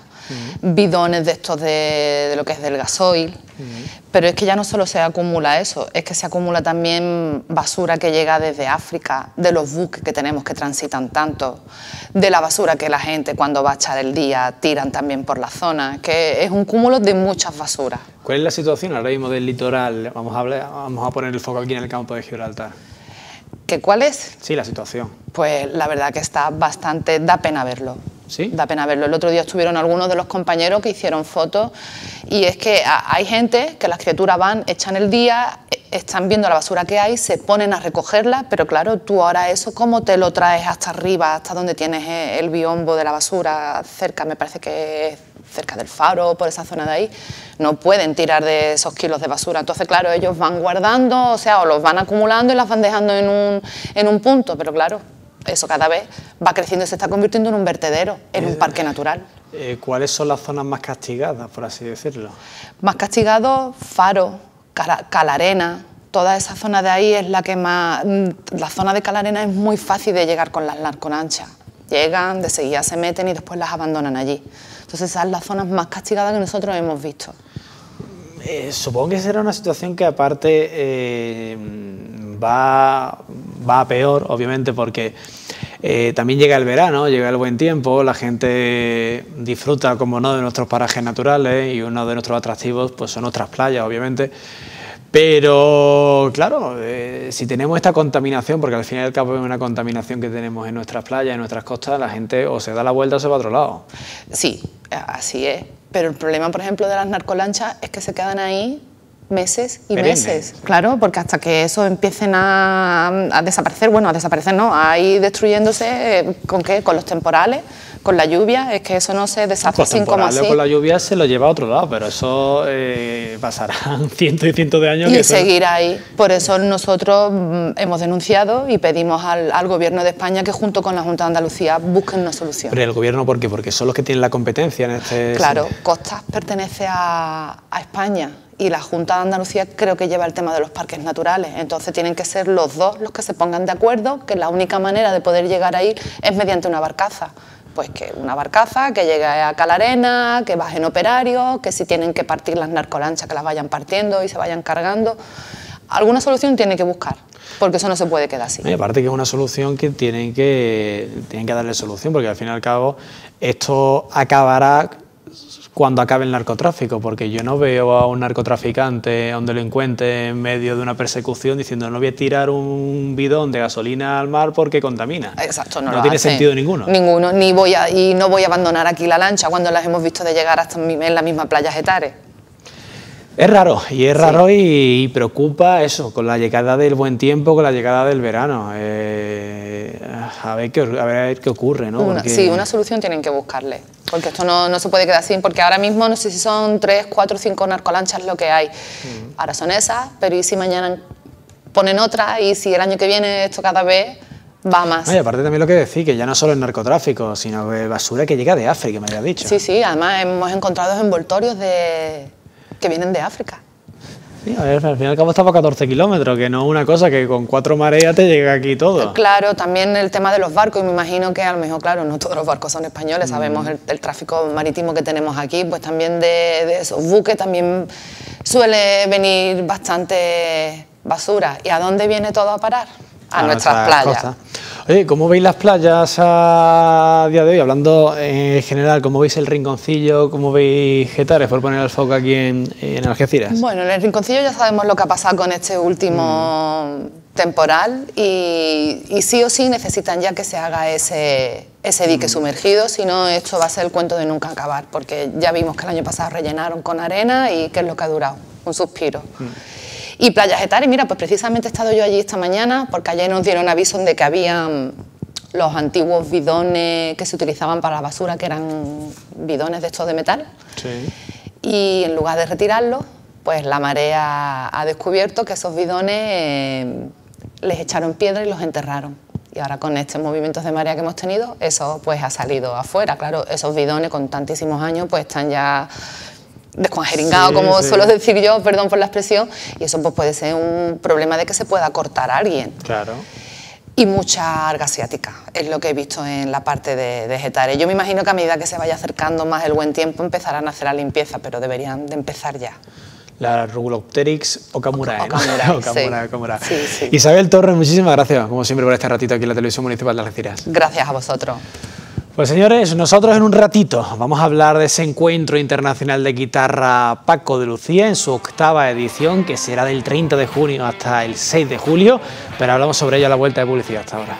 bidones de estos de, de lo que es del gasoil, pero es que ya no solo se acumula eso, es que se acumula también basura que llega desde África, de los buques que tenemos que transitan tanto, de la basura que la gente cuando va a echar el día tiran también por la zona, que es un cúmulo de muchas basuras. ¿Cuál es la situación ahora mismo del litoral? Vamos a, hablar- vamos a poner el foco aquí en el campo de Gibraltar. ¿Que ¿Cuál es? Sí, la situación. Pues la verdad que está bastante, da pena verlo. ¿Sí? Da pena verlo. El otro día estuvieron algunos de los compañeros que hicieron fotos y es que hay gente que las criaturas van, echan el día, e- están viendo la basura que hay, se ponen a recogerla, pero claro, tú ahora eso, ¿cómo te lo traes hasta arriba, hasta donde tienes eh, el biombo de la basura, cerca, me parece que es cerca del faro, por esa zona de ahí, no pueden tirar de esos kilos de basura. Entonces, claro, ellos van guardando, o sea, o los van acumulando y las van dejando en un, en un punto, pero claro, eso cada vez va creciendo y se está convirtiendo en un vertedero, en un parque natural. Eh, ¿Cuáles son las zonas más castigadas, por así decirlo? Más castigado, Faro, Calarena, toda esa zona de ahí es la que más... mm, La zona de Calarena es muy fácil de llegar con las narconanchas. Llegan, de seguida se meten y después las abandonan allí. Entonces esas son las zonas más castigadas que nosotros hemos visto. Eh, supongo que será una situación que aparte eh, va, va a peor, obviamente, porque eh, también llega el verano, llega el buen tiempo, la gente disfruta, como no, de nuestros parajes naturales y uno de nuestros atractivos pues son nuestras playas, obviamente. Pero claro, eh, si tenemos esta contaminación, porque al fin y al cabo es una contaminación que tenemos en nuestras playas, en nuestras costas, la gente o se da la vuelta o se va a otro lado. Sí, así es. Pero el problema, por ejemplo, de las narcolanchas es que se quedan ahí meses y Perennes. meses. Claro, porque hasta que eso empiecen a, a desaparecer, bueno, a desaparecer no, a ir destruyéndose, eh, ¿con qué? Con los temporales, con la lluvia, es que eso no se deshace así como así. con la lluvia se lo lleva a otro lado, pero eso eh, pasarán (laughs) cientos y cientos de años. Y que eso- seguir ahí. Por eso nosotros mm, hemos denunciado y pedimos al, al Gobierno de España que junto con la Junta de Andalucía busquen una solución. Pero el gobierno, ¿por qué? Porque son los que tienen la competencia en este. Claro. Costas pertenece a, a España y la Junta de Andalucía creo que lleva el tema de los parques naturales. Entonces tienen que ser los dos los que se pongan de acuerdo que la única manera de poder llegar ahí es mediante una barcaza. Pues que una barcaza que llegue a Calarena, que bajen operarios, que si tienen que partir las narcolanchas que las vayan partiendo y se vayan cargando. Alguna solución tiene que buscar, porque eso no se puede quedar así. Aparte que es una solución que tienen que, tienen que darle solución, porque al fin y al cabo esto acabará cuando acabe el narcotráfico, porque yo no veo a un narcotraficante, a un delincuente en medio de una persecución diciendo no voy a tirar un bidón de gasolina al mar porque contamina. Exacto, no, no lo tiene hace. sentido ninguno. Ninguno, ni voy a, y no voy a abandonar aquí la lancha cuando las hemos visto de llegar hasta en la misma playa Getares. Es raro, y es raro y, y preocupa eso, con la llegada del buen tiempo, con la llegada del verano. Eh, a, ver qué, a ver qué ocurre, ¿no? Una- Porque- Sí, una solución tienen que buscarle, porque esto no, no se puede quedar así, porque ahora mismo no sé si son tres, cuatro, cinco narcolanchas lo que hay. Ahora son esas, pero ¿y si mañana ponen otra? ¿Y si el año que viene esto cada vez va más? No, y aparte también lo que decir, que ya no solo es narcotráfico, sino que basura que llega de África, me había dicho. Sí, sí, además hemos encontrado envoltorios de... que vienen de África. Sí, a ver, al fin y al cabo estamos a 14 kilómetros, que no es una cosa que con cuatro mareas te llega aquí todo. Claro, también el tema de los barcos, y me imagino que a lo mejor, claro, no todos los barcos son españoles, sabemos el, el tráfico marítimo que tenemos aquí, pues también de, de esos buques también suele venir bastante basura. ¿Y a dónde viene todo a parar? A, nuestras, playas. Oye, ¿cómo veis las playas a día de hoy? Hablando en general, ¿cómo veis el rinconcillo? ¿Cómo veis Getares, por poner el foco aquí en, en Algeciras? Bueno, en el rinconcillo ya sabemos lo que ha pasado con este último temporal y, y sí o sí necesitan ya que se haga ese, ese dique sumergido, si no esto va a ser el cuento de nunca acabar, porque ya vimos que el año pasado rellenaron con arena y ¿qué es lo que ha durado? Un suspiro. Y Playa Getares, mira, pues precisamente he estado yo allí esta mañana porque ayer nos dieron aviso de que había mm, los antiguos bidones que se utilizaban para la basura, que eran bidones de estos de metal, Sí. y en lugar de retirarlos, pues la marea ha descubierto que esos bidones eh, les echaron piedra y los enterraron. Y ahora con estos movimientos de marea que hemos tenido, eso pues ha salido afuera. Claro, esos bidones con tantísimos años pues están ya desconjeringados, Sí, como sí. suelo decir yo, perdón por la expresión, y eso pues puede ser un problema de que se pueda cortar a alguien. Claro. Y mucha alga asiática, es lo que he visto en la parte de, de Getares. Yo me imagino que a medida que se vaya acercando más el buen tiempo empezarán a hacer la limpieza, pero deberían de empezar ya. La Rugulopteryx Okamurae. ¿no? Okamurae, Okamurae, (laughs) sí. Okamurae. Sí, sí. Isabel Torres, muchísimas gracias, como siempre, por este ratito aquí en la Televisión Municipal de Algeciras. Gracias a vosotros. Pues señores, nosotros en un ratito vamos a hablar de ese encuentro internacional de guitarra Paco de Lucía en su octava edición, que será del 30 de junio hasta el 6 de julio, pero hablamos sobre ello a la vuelta de publicidad hasta ahora.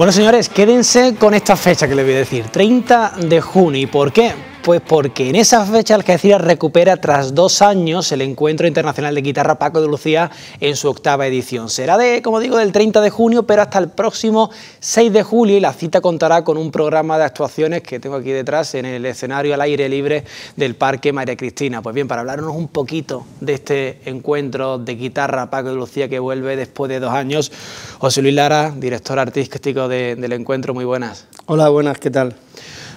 Bueno, señores, quédense con esta fecha que les voy a decir, 30 de junio. ¿Y por qué? Pues porque en esa fecha Algeciras recupera tras dos años el Encuentro Internacional de Guitarra Paco de Lucía en su octava edición. Será de, como digo, del 30 de junio, pero hasta el próximo 6 de julio y la cita contará con un programa de actuaciones que tengo aquí detrás en el escenario al aire libre del Parque María Cristina. Pues bien, para hablarnos un poquito de este encuentro de guitarra Paco de Lucía que vuelve después de dos años, José Luis Lara, director artístico de- del encuentro, muy buenas. Hola, buenas, ¿qué tal?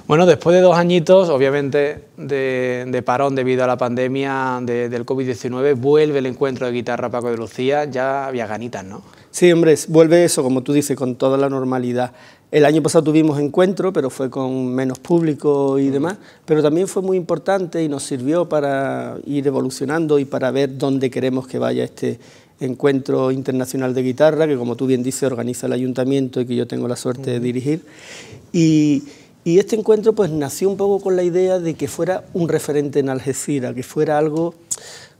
Bueno, después de dos añitos, obviamente, de, de parón debido a la pandemia de- del COVID-19, vuelve el encuentro de guitarra Paco de Lucía, ya había ganitas, ¿no? Sí, hombre, vuelve eso, como tú dices, con toda la normalidad. El año pasado tuvimos encuentro, pero fue con menos público y demás, pero también fue muy importante y nos sirvió para ir evolucionando y para ver dónde queremos que vaya este encuentro internacional de guitarra, que como tú bien dices, organiza el ayuntamiento y que yo tengo la suerte de dirigir. Y, y este encuentro pues nació un poco con la idea de que fuera un referente en Algeciras, que fuera algo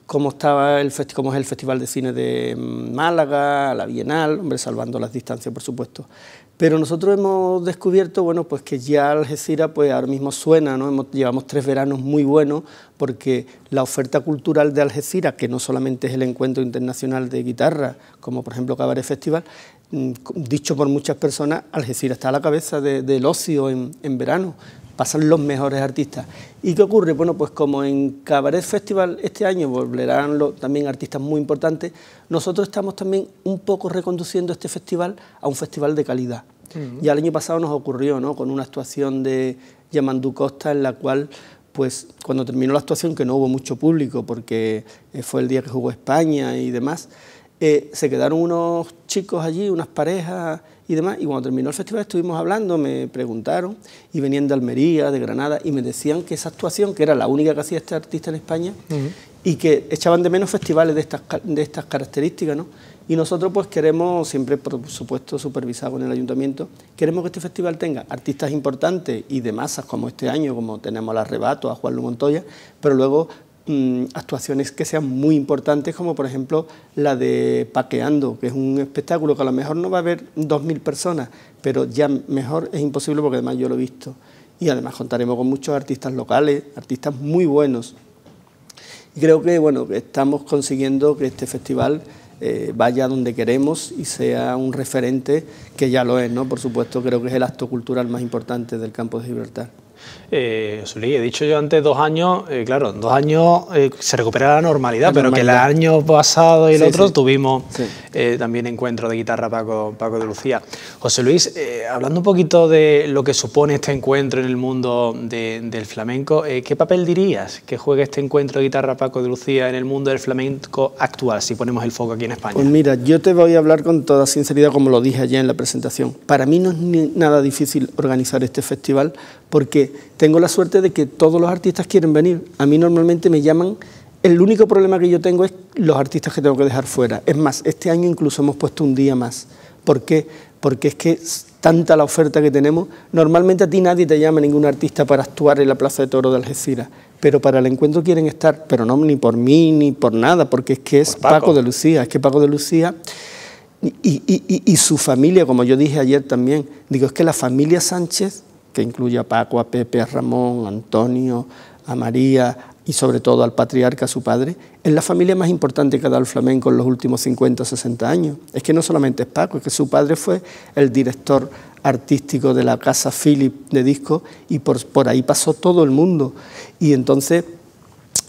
como estaba el como es el Festival de Cine de Málaga, la Bienal, hombre, salvando las distancias, por supuesto. Pero nosotros hemos descubierto, bueno, pues que ya Algeciras, pues ahora mismo suena, ¿no? Llevamos tres veranos muy buenos, porque la oferta cultural de Algeciras, que no solamente es el encuentro internacional de guitarra, como por ejemplo Cabaret Festival, dicho por muchas personas, Algeciras está a la cabeza de- del ocio en, en verano, pasan los mejores artistas. ¿Y qué ocurre? Bueno, pues como en Cabaret Festival este año volverán lo- también artistas muy importantes, nosotros estamos también un poco reconduciendo este festival a un festival de calidad. Ya el año pasado nos ocurrió, ¿no? Con una actuación de Yamandú Costa en la cual pues cuando terminó la actuación, que no hubo mucho público porque eh, fue el día que jugó España y demás, eh, se quedaron unos chicos allí, unas parejas y demás, y cuando terminó el festival estuvimos hablando, me preguntaron, y venían de Almería, de Granada, y me decían que esa actuación, que era la única que hacía este artista en España, y que echaban de menos festivales de estas, de estas características, ¿no? Y nosotros pues queremos, siempre por supuesto supervisado con el ayuntamiento, queremos que este festival tenga artistas importantes y de masas como este año, como tenemos al Arrebato, a Juan Lu Montoya, pero luego mm, actuaciones que sean muy importantes, como por ejemplo la de Paqueando, que es un espectáculo que a lo mejor no va a haber 2.000 personas, pero ya mejor es imposible porque además yo lo he visto. Y además contaremos con muchos artistas locales, artistas muy buenos. Y creo que bueno, estamos consiguiendo que este festival eh, vaya donde queremos y sea un referente, que ya lo es, ¿no? Por supuesto, creo que es el acto cultural más importante del campo de Gibraltar. Eh, Zulí, he dicho yo antes dos años, eh, claro, en dos años eh, se recupera la normalidad, La pero que el año pasado y el Sí, otro sí. tuvimos Sí. eh, también encuentro de guitarra Paco, Paco de Lucía. José Luis, hablando un poquito de lo que supone este encuentro en el mundo de- del flamenco, ¿qué papel dirías que juegue este encuentro de guitarra Paco de Lucía en el mundo del flamenco actual, si ponemos el foco aquí en España? Pues mira, yo te voy a hablar con toda sinceridad, como lo dije ayer en la presentación. Para mí no es nada difícil organizar este festival porque tengo la suerte de que todos los artistas quieren venir. A mí normalmente me llaman. El único problema que yo tengo es los artistas que tengo que dejar fuera. Es más, este año incluso hemos puesto un día más. ¿Por qué? Porque es que tanta la oferta que tenemos. Normalmente a ti nadie te llama ningún artista para actuar en la Plaza de Toro de Algeciras, pero para el encuentro quieren estar, pero no ni por mí ni por nada, porque es que es Paco. Paco de Lucía. Es que Paco de Lucía y, su familia, como yo dije ayer también, digo, es que la familia Sánchez, que incluye a Paco, a Pepe, a Ramón, a Antonio, a María y sobre todo al patriarca, su padre, es la familia más importante que ha dado el flamenco en los últimos 50 o 60 años. Es que no solamente es Paco, es que su padre fue el director artístico de la casa Philip de disco y por, por ahí pasó todo el mundo. Y entonces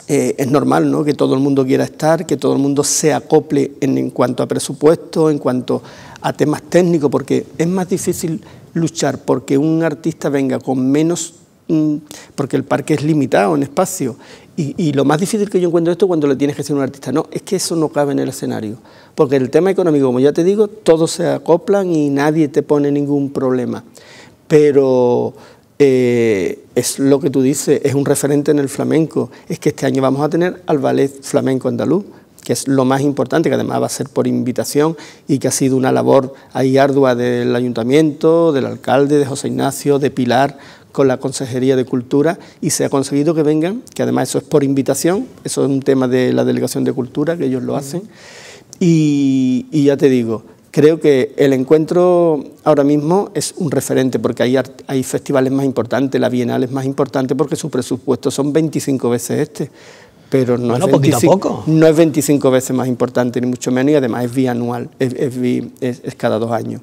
eh, es normal ¿no? que todo el mundo quiera estar, que todo el mundo se acople en, cuanto a presupuesto, en cuanto a temas técnicos, porque es más difícil luchar porque un artista venga con menos, mm, porque el parque es limitado en espacio, y, lo más difícil que yo encuentro esto cuando le tienes que ser un artista, no, es que eso no cabe en el escenario, porque el tema económico, como ya te digo, todos se acoplan y nadie te pone ningún problema, pero eh, es lo que tú dices, es un referente en el flamenco. Es que este año vamos a tener al Ballet Flamenco Andaluz, que es lo más importante, que además va a ser por invitación y que ha sido una labor ahí ardua del ayuntamiento, del alcalde, de José Ignacio, de Pilar, con la Consejería de Cultura. Y se ha conseguido que vengan, que además eso es por invitación, eso es un tema de la Delegación de Cultura, que ellos lo hacen. y ya te digo, Creo que el encuentro ahora mismo es un referente porque hay, hay festivales más importantes, la Bienal es más importante porque su presupuesto son 25 veces este, pero no, es, 25, no es 25 veces más importante ni mucho menos y además es bianual, es, es cada dos años.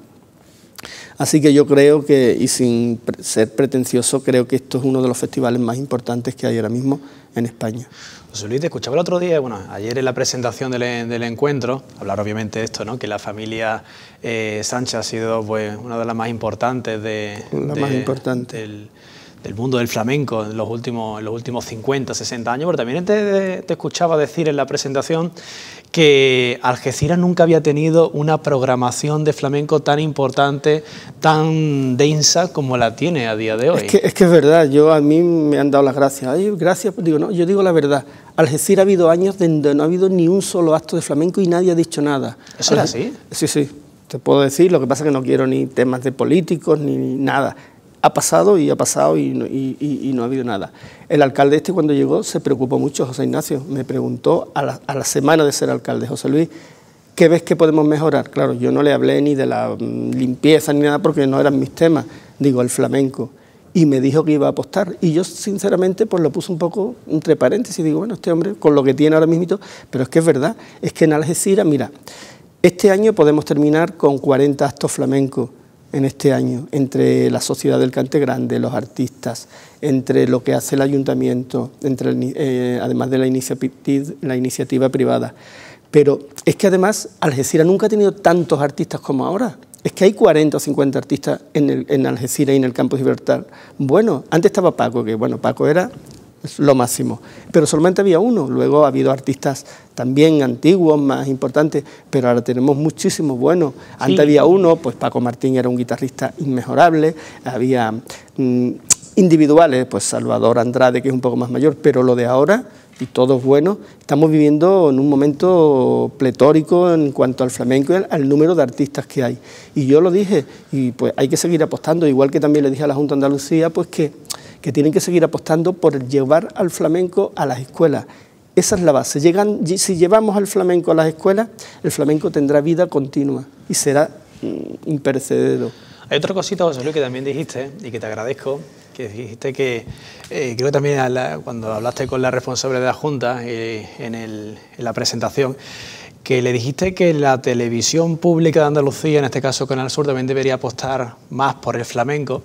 Así que yo creo que, y sin ser pretencioso, creo que esto es uno de los festivales más importantes que hay ahora mismo en España. José Luis, te escuchaba el otro día, bueno, ayer en la presentación del, encuentro, hablar obviamente de esto, ¿no? que la familia eh, Sánchez ha sido pues, una de las más importantes, de, la más importante. Del, del, mundo del flamenco en los últimos, en los últimos 50, 60 años, pero también te, te escuchaba decir en la presentación que Algeciras nunca había tenido una programación de flamenco tan importante, tan densa como la tiene a día de hoy. Es que es, que es verdad, yo a mí me han dado las gracias. Ay, gracias, digo, no, yo digo la verdad. Algeciras ha habido años donde no ha habido ni un solo acto de flamenco y nadie ha dicho nada. ¿Eso es así? Sí, sí, te puedo decir, lo que pasa es que no quiero ni temas de políticos ni nada ha pasado y ha pasado y no, ha habido nada. El alcalde este cuando llegó se preocupó mucho, José Ignacio, me preguntó a la, semana de ser alcalde, José Luis, ¿qué ves que podemos mejorar? Claro, yo no le hablé ni de la mm, limpieza ni nada porque no eran mis temas, digo, el flamenco. Y me dijo que iba a apostar. Y yo, sinceramente, pues lo puse un poco entre paréntesis. Y digo, bueno, este hombre, con lo que tiene ahora mismo, pero es que es verdad, es que en Algeciras, mira, este año podemos terminar con 40 actos flamencos en este año entre la sociedad del Cante Grande, los artistas, entre lo que hace el ayuntamiento, entre eh, además de la iniciativa, privada. Pero es que además Algeciras nunca ha tenido tantos artistas como ahora. Es que hay 40 o 50 artistas en, en Algeciras y en el Campus Libertad. Bueno, antes estaba Paco, que bueno, Paco era es lo máximo. Pero solamente había uno, luego ha habido artistas también antiguos, más importantes, pero ahora tenemos muchísimos buenos. Antes había uno, pues Paco Martín era un guitarrista inmejorable, había mm, individuales, pues Salvador Andrade, que es un poco más mayor, pero lo de ahora, y todos buenos, estamos viviendo en un momento pletórico en cuanto al flamenco y al, número de artistas que hay. Y yo lo dije, y pues hay que seguir apostando, igual que también le dije a la Junta de Andalucía, pues que que tienen que seguir apostando por llevar al flamenco a las escuelas. Esa es la base. Llegan, si llevamos al flamenco a las escuelas, el flamenco tendrá vida continua y será mm, imperecedero. Hay otra cosita, José Luis, que también dijiste y que te agradezco, que dijiste que eh, creo también cuando hablaste con la responsable de la Junta eh, en, en la presentación, que le dijiste que la televisión pública de Andalucía, en este caso Canal Sur, también debería apostar más por el flamenco.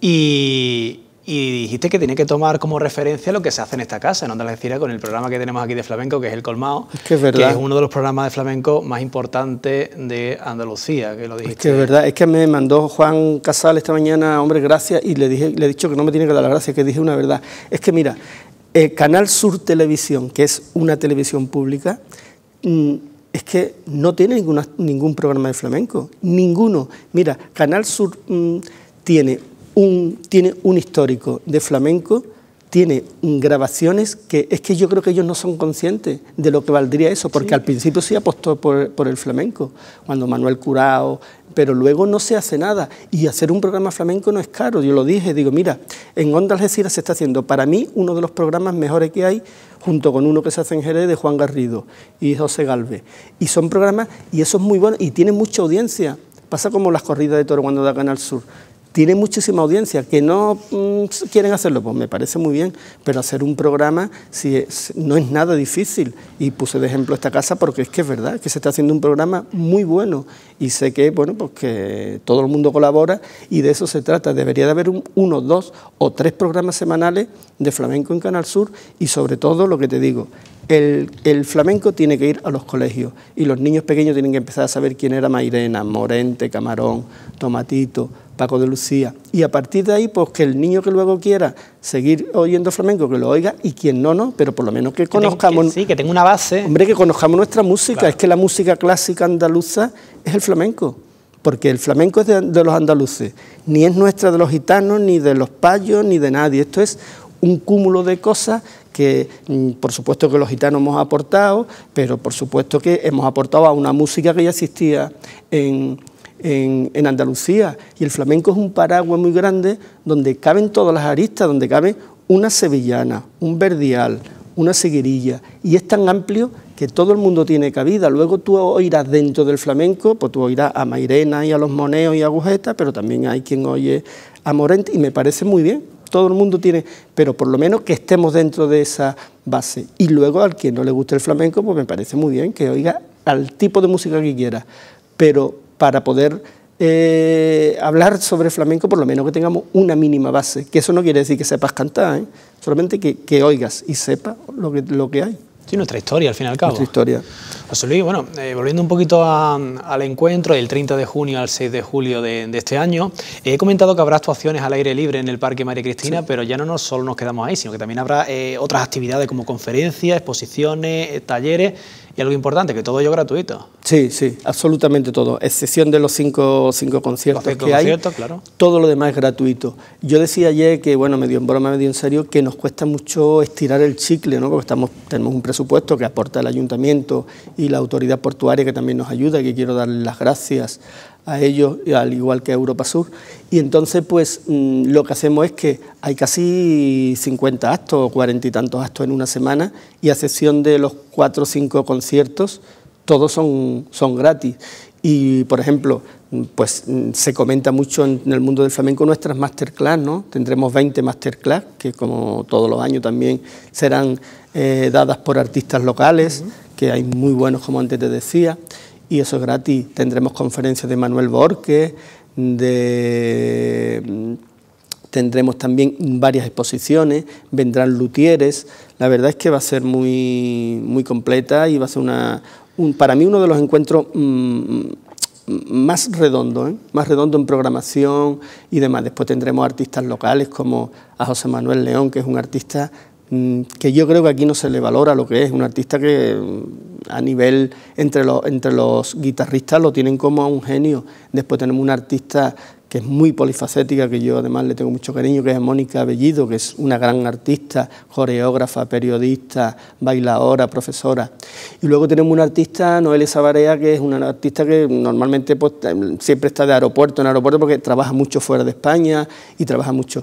Y, y dijiste que tiene que tomar como referencia lo que se hace en esta casa, en Onda Algeciras, con el programa que tenemos aquí de flamenco, que es El Colmado, es que, es, verdad. que es uno de los programas de flamenco más importantes de Andalucía, que lo dijiste. Es que es verdad, es que me mandó Juan Casal esta mañana, hombre, gracias, y le, dije, le he dicho que no me tiene que dar las gracias, que dije una verdad. Es que mira, el Canal Sur Televisión, que es una televisión pública, mm, es que no tiene ninguna, ningún programa de flamenco, ninguno. Mira, Canal Sur mm, tiene un, tiene un histórico de flamenco tiene grabaciones que es que yo creo que ellos no son conscientes de lo que valdría eso, porque al principio sí apostó por, por, el flamenco, cuando Manuel Curao, pero luego no se hace nada. Y hacer un programa flamenco no es caro, yo lo dije, digo, mira, en Onda Algeciras se está haciendo para mí uno de los programas mejores que hay, junto con uno que se hace en Jerez de Juan Garrido y José Galvez. Y son programas, y eso es muy bueno, y tiene mucha audiencia. Pasa como las corridas de toro cuando da Canal Sur tiene muchísima audiencia, que no mm, quieren hacerlo, pues me parece muy bien, pero hacer un programa si no es nada difícil. Y puse de ejemplo esta casa porque es que es verdad, que se está haciendo un programa muy bueno y sé que, bueno, pues que todo el mundo colabora y de eso se trata. Debería de haber uno, dos o tres programas semanales de flamenco en Canal Sur y sobre todo lo que te digo, el, el, flamenco tiene que ir a los colegios y los niños pequeños tienen que empezar a saber quién era Mairena, Morente, Camarón, Tomatito, Paco de Lucía. Y a partir de ahí, pues que el niño que luego quiera seguir oyendo flamenco, que lo oiga, y quien no, no, pero por lo menos que conozcamos... sí, que tenga una base. Hombre, que conozcamos nuestra música. Es que la música clásica andaluza es el flamenco. Porque el flamenco es de, de los andaluces, ni es nuestra de los gitanos, ni de los payos, ni de nadie. Esto es un cúmulo de cosas que mm, por supuesto que los gitanos hemos aportado, pero por supuesto que hemos aportado a una música que ya existía en, en, Andalucía. Y el flamenco es un paraguas muy grande donde caben todas las aristas, donde cabe una sevillana, un verdial, una seguirilla. Y es tan amplio que todo el mundo tiene cabida. Luego tú oirás dentro del flamenco, pues tú oirás a Mairena y a los moneos y a agujetas, pero también hay quien oye a Morente y me parece muy bien. Todo el mundo tiene, pero por lo menos que estemos dentro de esa base. Y luego al quien no le guste el flamenco, pues me parece muy bien que oiga al tipo de música que quiera. Pero para poder eh, hablar sobre flamenco, por lo menos que tengamos una mínima base, que eso no quiere decir que sepas cantar, ¿eh? solamente que, oigas y sepas lo que, lo que hay. Sí, nuestra historia, al fin y al cabo. Nuestra historia. José Luis, bueno, eh, volviendo un poquito al encuentro, del 30 de junio al 6 de julio de, este año, he comentado que habrá actuaciones al aire libre en el Parque María Cristina, pero ya no nos, solo nos quedamos ahí, sino que también habrá otras actividades como conferencias, exposiciones, talleres y algo importante, que todo ello gratuito. Sí, sí, absolutamente todo, excepción de los cinco, cinco conciertos que hay, claro. todo lo demás es gratuito. Yo decía ayer que, bueno, medio en broma, medio en serio, que nos cuesta mucho estirar el chicle, ¿no? porque estamos, tenemos un presupuesto que aporta el ayuntamiento y la autoridad portuaria que también nos ayuda, y que quiero darle las gracias a ellos, al igual que a Europa Sur. Y entonces, pues mm, lo que hacemos es que hay casi 50 actos o 40 y tantos actos en una semana, y a excepción de los cuatro o cinco conciertos, todos son, son gratis. Y, por ejemplo, pues mm, se comenta mucho en, el mundo del flamenco nuestras masterclass, ¿no? Tendremos 20 masterclass, que como todos los años también serán eh, dadas por artistas locales, que hay muy buenos, como antes te decía y eso es gratis. Tendremos conferencias de Manuel Borque, de... tendremos también varias exposiciones, vendrán luthieres. La verdad es que va a ser muy, muy completa y va a ser una, para mí uno de los encuentros mm, más redondo, ¿eh? más redondo en programación y demás. Después tendremos artistas locales como a José Manuel León, que es un artista Mm, que yo creo que aquí no se le valora lo que es, un artista que mm, a nivel entre los, entre los guitarristas lo tienen como un genio. Después tenemos una artista que es muy polifacética, que yo además le tengo mucho cariño, que es Mónica Bellido, que es una gran artista, coreógrafa, periodista, bailadora, profesora. Y luego tenemos una artista, Noelia Sabarea, que es una artista que normalmente pues, siempre está de aeropuerto en aeropuerto porque trabaja mucho fuera de España y trabaja mucho.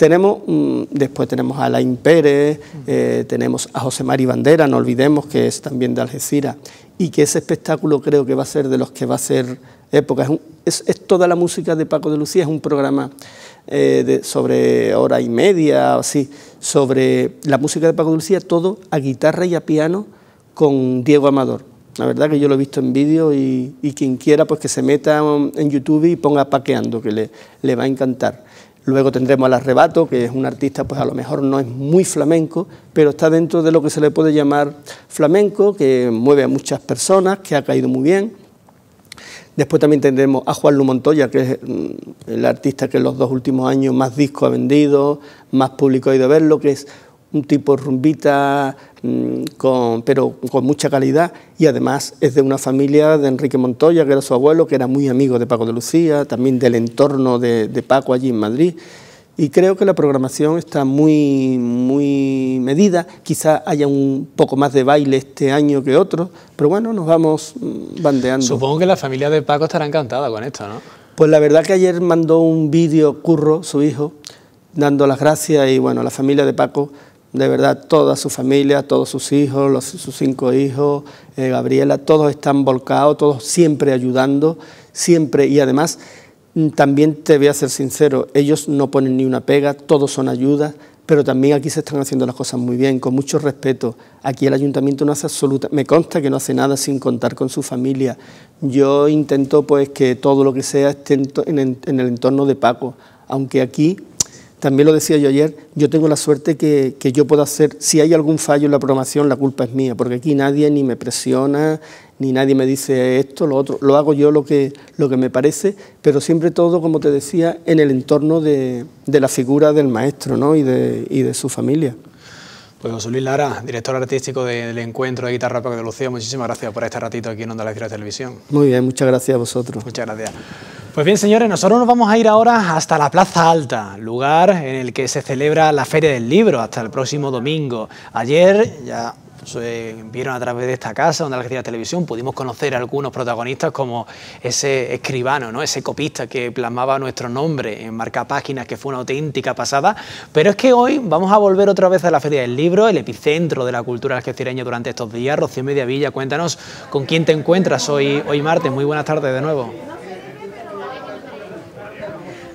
Tenemos, mm, después tenemos a Alain Pérez, eh, tenemos a José Mari Bandera, no olvidemos que es también de Algeciras, y que ese espectáculo creo que va a ser de los que va a ser época. Es, toda la música de Paco de Lucía, es un programa eh, de, sobre hora y media, así, sobre la música de Paco de Lucía, todo a guitarra y a piano con Diego Amador. La verdad que yo lo he visto en vídeo y, quien quiera pues que se meta en YouTube y ponga paqueando, que le, le va a encantar. Luego tendremos al Arrebato, que es un artista, pues a lo mejor no es muy flamenco, pero está dentro de lo que se le puede llamar flamenco, que mueve a muchas personas, que ha caído muy bien. Después también tendremos a Juan Lu Montoya, que es mm, el artista que en los dos últimos años más discos ha vendido, más público ha ido a verlo, que es un tipo rumbita, mm, con, pero con mucha calidad y además es de una familia de Enrique Montoya, que era su abuelo, que era muy amigo de Paco de Lucía, también del entorno de, Paco allí en Madrid. y creo que la programación está muy, muy medida. Quizá haya un poco más de baile este año que otro, pero bueno, nos vamos mm, bandeando. Supongo que la familia de Paco estará encantada con esto, ¿no? Pues la verdad que ayer mandó un vídeo Curro, su hijo, dando las gracias y bueno, la familia de Paco, de verdad, toda su familia, todos sus hijos, los, sus cinco hijos, eh, Gabriela, todos están volcados, todos siempre ayudando, siempre y además mm, también te voy a ser sincero, ellos no ponen ni una pega, todos son ayudas, pero también aquí se están haciendo las cosas muy bien, con mucho respeto. Aquí el ayuntamiento no hace absoluta, me consta que no hace nada sin contar con su familia. Yo intento pues que todo lo que sea esté en, en el entorno de Paco, aunque aquí también lo decía yo ayer, yo tengo la suerte que, que, yo puedo hacer, si hay algún fallo en la programación, la culpa es mía, porque aquí nadie ni me presiona, ni nadie me dice esto, lo otro, lo hago yo lo que, lo que me parece, pero siempre todo, como te decía, en el entorno de, de la figura del maestro ¿no? y, de, y de su familia. Pues José Luis Lara, director artístico del encuentro de Guitarra Paco de Lucía, muchísimas gracias por este ratito aquí en Onda de Televisión. Muy bien, muchas gracias a vosotros. Muchas gracias. Pues bien, señores, nosotros nos vamos a ir ahora hasta la Plaza Alta, lugar en el que se celebra la Feria del Libro hasta el próximo domingo. Ayer ya pues, vieron a través de esta casa, donde la televisión, pudimos conocer a algunos protagonistas como ese escribano, ¿no? ese copista que plasmaba nuestro nombre en marcapáginas, que fue una auténtica pasada. Pero es que hoy vamos a volver otra vez a la Feria del Libro, el epicentro de la cultura algecireña durante estos días. Rocío Mediavilla, cuéntanos con quién te encuentras hoy, hoy martes. Muy buenas tardes de nuevo.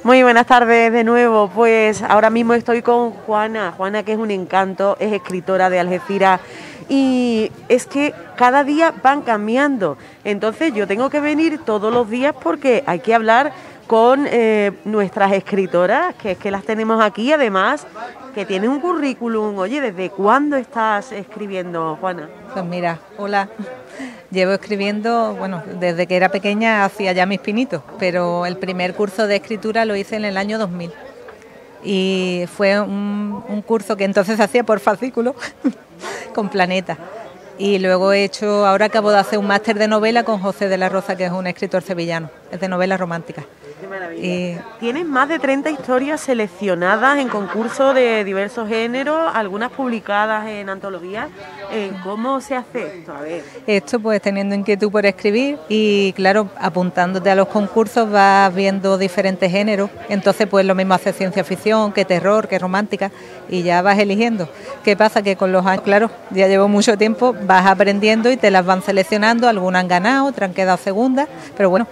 Muy buenas tardes de nuevo. Pues ahora mismo estoy con Juana. Juana que es un encanto, es escritora de Algeciras y es que cada día van cambiando. Entonces yo tengo que venir todos los días porque hay que hablar con eh, nuestras escritoras, que es que las tenemos aquí, además, que tienen un currículum. Oye, ¿desde cuándo estás escribiendo, Juana? Pues mira, hola. Llevo escribiendo, bueno, desde que era pequeña hacía ya mis pinitos, pero el primer curso de escritura lo hice en el año 2000. Y fue un, curso que entonces hacía por fascículo (laughs) con Planeta. Y luego he hecho, ahora acabo de hacer un máster de novela con José de la Rosa, que es un escritor sevillano, es de romántica. Tienes más de 30 historias seleccionadas en concursos de diversos géneros, algunas publicadas en antologías. Eh, ¿Cómo se hace esto? A ver. Esto pues teniendo inquietud por escribir y claro, apuntándote a los concursos vas viendo diferentes géneros. Entonces pues lo mismo hace ciencia ficción, que terror, que romántica y ya vas eligiendo. ¿Qué pasa? Que con los años, claro, ya llevo mucho tiempo, vas aprendiendo y te las van seleccionando. Algunas han ganado, otras han quedado segundas, pero bueno,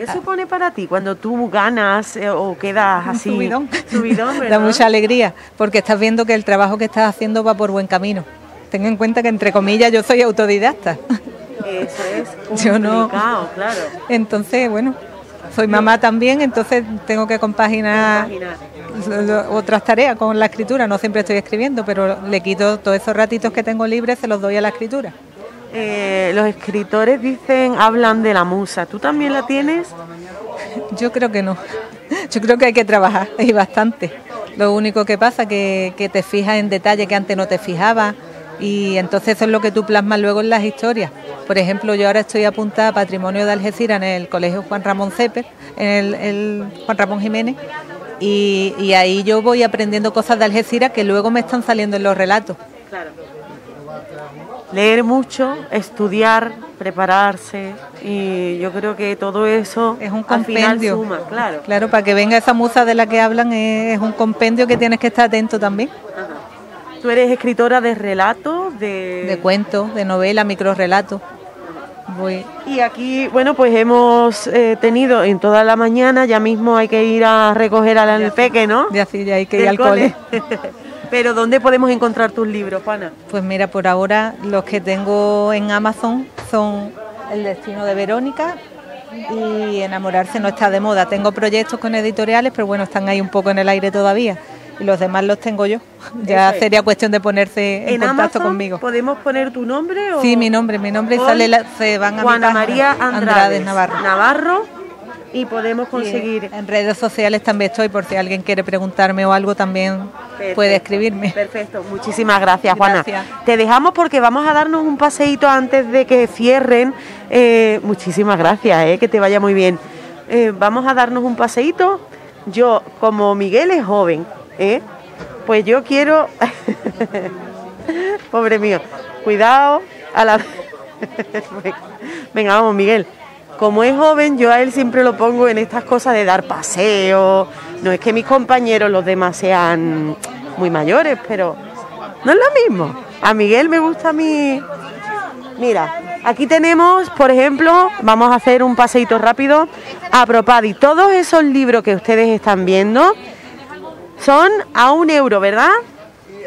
¿Qué supone para ti cuando tú ganas eh, o quedas así? Subidón. Subidón (laughs) da mucha alegría, porque estás viendo que el trabajo que estás haciendo va por buen camino. Ten en cuenta que, entre comillas, yo soy autodidacta. Eso es (laughs) complicado, no... claro. Entonces, bueno, soy mamá también, entonces tengo que compaginar, otras tareas con la escritura. No siempre estoy escribiendo, pero le quito todos esos ratitos que tengo libres, se los doy a la escritura. Eh, los escritores dicen, hablan de la musa. ¿Tú también la tienes? Yo creo que no. Yo creo que hay que trabajar y bastante. Lo único que pasa es que, que te fijas en detalles que antes no te fijabas y entonces eso es lo que tú plasmas luego en las historias. Por ejemplo, yo ahora estoy apuntada a Patrimonio de Algeciras en el Colegio Juan Ramón Cepes, en el, Juan Ramón Jiménez, y, y, ahí yo voy aprendiendo cosas de Algeciras que luego me están saliendo en los relatos. Claro leer mucho, estudiar, prepararse y yo creo que todo eso es un compendio. suma, claro. Claro, para que venga esa musa de la que hablan es, un compendio que tienes que estar atento también. Tú eres escritora de relatos, de... De cuentos, de novelas, microrelatos. Voy. Y aquí, bueno, pues hemos eh, tenido en toda la mañana, ya mismo hay que ir a recoger al peque, ¿no? Ya sí, ya hay que ir al cole. (laughs) Pero ¿dónde podemos encontrar tus libros, Juana? Pues mira, por ahora los que tengo en Amazon son El destino de Verónica y Enamorarse no está de moda. Tengo proyectos con editoriales, pero bueno, están ahí un poco en el aire todavía. Y los demás los tengo yo. (laughs) Ya sería cuestión de ponerse en, contacto conmigo. ¿Podemos poner tu nombre? Sí, mi nombre, mi nombre sale se van a Juana María Andrade, Navarro. Navarro y podemos conseguir. en redes sociales también estoy, por si alguien quiere preguntarme o algo, también puede escribirme. Perfecto, muchísimas gracias, Juana. Te dejamos porque vamos a darnos un paseíto antes de que cierren. Eh, muchísimas gracias, eh, que te vaya muy bien. Eh, vamos a darnos un paseíto yo, como Miguel es joven, ¿eh? pues yo quiero... (laughs) Pobre mío, cuidado a la... (laughs) Venga, vamos, Miguel. Como es joven, yo a él siempre lo pongo en estas cosas de dar paseo. No es que mis compañeros, los demás, sean muy mayores, pero no es lo mismo. A Miguel me gusta a mí. Mira, aquí tenemos, por ejemplo, vamos a hacer un paseito rápido a Propadi. Todos esos libros que ustedes están viendo son a un euro, ¿verdad?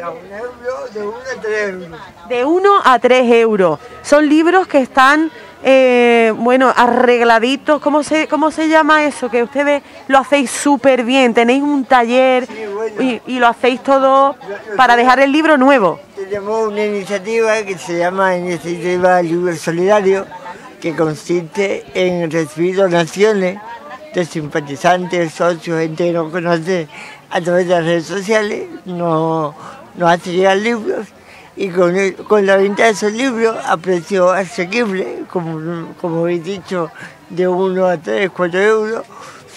a un euro, de uno a tres euros. De 1 a 3 euros. Son libros que están, eh, bueno, arregladitos. ¿Cómo se, ¿Cómo se llama eso? Que ustedes lo hacéis súper bien. Tenéis un taller y, y lo hacéis todo para dejar el libro nuevo. Tenemos una iniciativa que se llama Iniciativa Libro Solidario, que consiste en recibir donaciones de simpatizantes, socios, gente que no conoce a través de las redes sociales. No, nos hace llegar libros y con, el- con la venta de esos libros a precio asequible, como, como habéis dicho, de 1 a 3, 4 euros,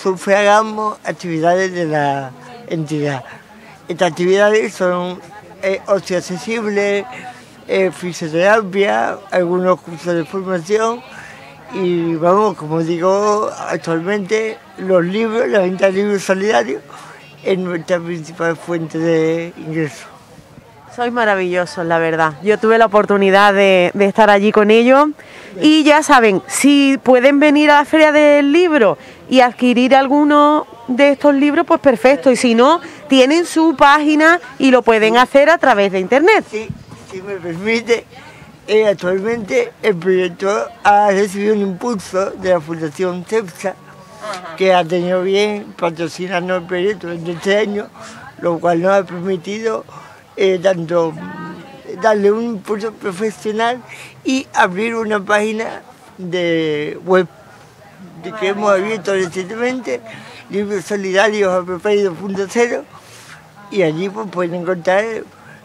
sufragamos actividades de la entidad. Estas actividades son eh, ocio accesible, eh, fisioterapia, algunos cursos de formación y vamos, como digo, actualmente los libros, la venta de libros solidarios es nuestra principal fuente de ingresos. Sois maravillosos, la verdad. Yo tuve la oportunidad de, de estar allí con ellos y ya saben, si pueden venir a la feria del libro y adquirir alguno de estos libros, pues perfecto. Y si no, tienen su página y lo pueden hacer a través de internet. Si me permite, eh, actualmente el proyecto ha recibido un impulso de la Fundación CEPSA, que ha tenido bien patrocinarnos el proyecto desde este año, lo cual nos ha permitido eh, mm, darle un impulso profesional y abrir una página de web de que hemos abierto recientemente, Libros Solidarios Apropiados.0, y allí pues, pueden encontrar,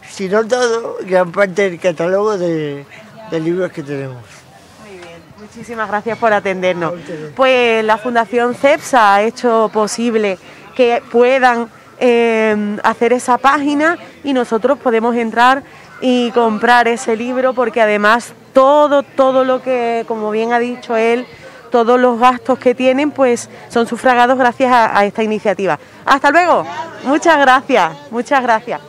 si no todo, gran parte del catálogo de, de libros que tenemos. Muchísimas gracias por atendernos. Pues la Fundación CEPSA ha hecho posible que puedan eh, hacer esa página y nosotros podemos entrar y comprar ese libro porque además todo, todo lo que, como bien ha dicho él, todos los gastos que tienen pues son sufragados gracias a, a esta iniciativa. Hasta luego. Muchas gracias, muchas gracias.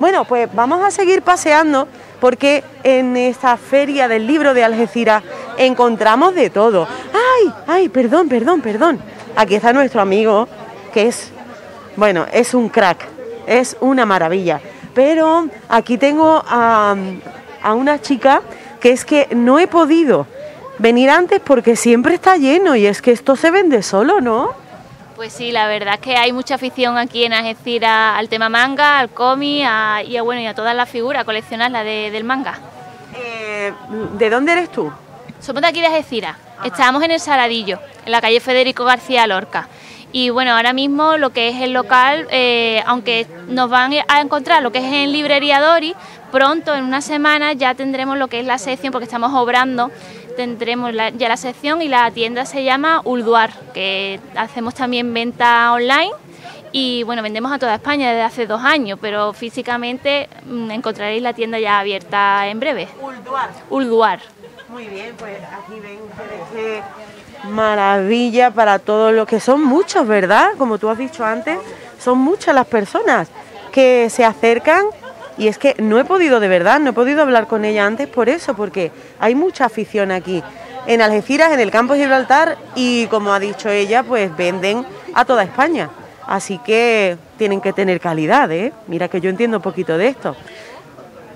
Bueno, pues vamos a seguir paseando porque en esta feria del libro de Algeciras encontramos de todo. ¡Ay! ¡Ay! Perdón, perdón, perdón. Aquí está nuestro amigo que es, bueno, es un crack, es una maravilla. Pero aquí tengo a, a una chica que es que no he podido venir antes porque siempre está lleno y es que esto se vende solo, ¿no? Pues sí, la verdad es que hay mucha afición aquí en Algeciras al tema manga, al cómic a- y, a, bueno, y a todas las figuras, a coleccionarlas de- del manga. Eh, ¿De dónde eres tú? Somos de aquí de Algeciras. Estamos en el Saladillo, en la calle Federico García Lorca. Y bueno, ahora mismo lo que es el local, eh, aunque nos van a encontrar lo que es en Librería Dori, pronto, en una semana, ya tendremos lo que es la sección, porque estamos obrando, tendremos la- ya la sección y la tienda se llama Ulduar, que hacemos también venta online y bueno, vendemos a toda España desde hace dos años, pero físicamente mm, encontraréis la tienda ya abierta en breve. Ulduar. Ulduar. Muy bien, pues aquí ven ustedes qué maravilla para todos los que son muchos, ¿verdad? Como tú has dicho antes, son muchas las personas que se acercan y es que no he podido de verdad, no he podido hablar con ella antes por eso, porque hay mucha afición aquí. En Algeciras, en el campo de Gibraltar y como ha dicho ella, pues venden a toda España. Así que tienen que tener calidad, ¿eh? Mira que yo entiendo un poquito de esto.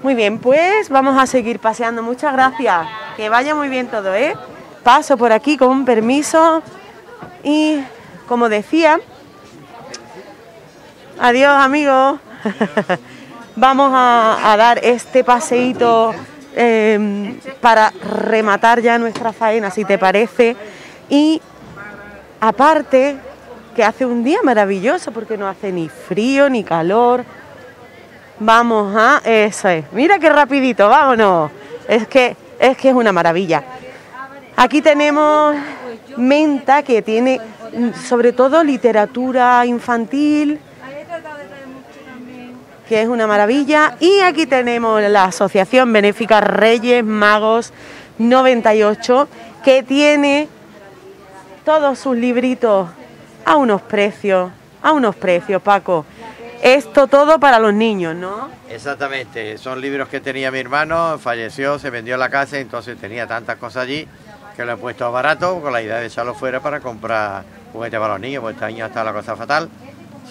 Muy bien, pues vamos a seguir paseando. Muchas gracias. Que vaya muy bien todo, ¿eh? Paso por aquí con permiso. Y como decía, adiós amigos. (laughs) vamos a, dar este paseíto eh, para rematar ya nuestra faena, si te parece. Y aparte, que hace un día maravilloso porque no hace ni frío ni calor. Vamos a eso es. Mira qué rapidito, vámonos. Es que es que es una maravilla. Aquí tenemos menta que tiene sobre todo literatura infantil, que es una maravilla. Y aquí tenemos la Asociación Benéfica Reyes Magos 98, que tiene todos sus libritos a unos precios, a unos precios, Paco. Esto todo para los niños, ¿no? Exactamente, son libros que tenía mi hermano, falleció, se vendió la casa, entonces tenía tantas cosas allí que lo he puesto barato con la idea de echarlo fuera para comprar juguetes para los niños, porque este año está la cosa fatal.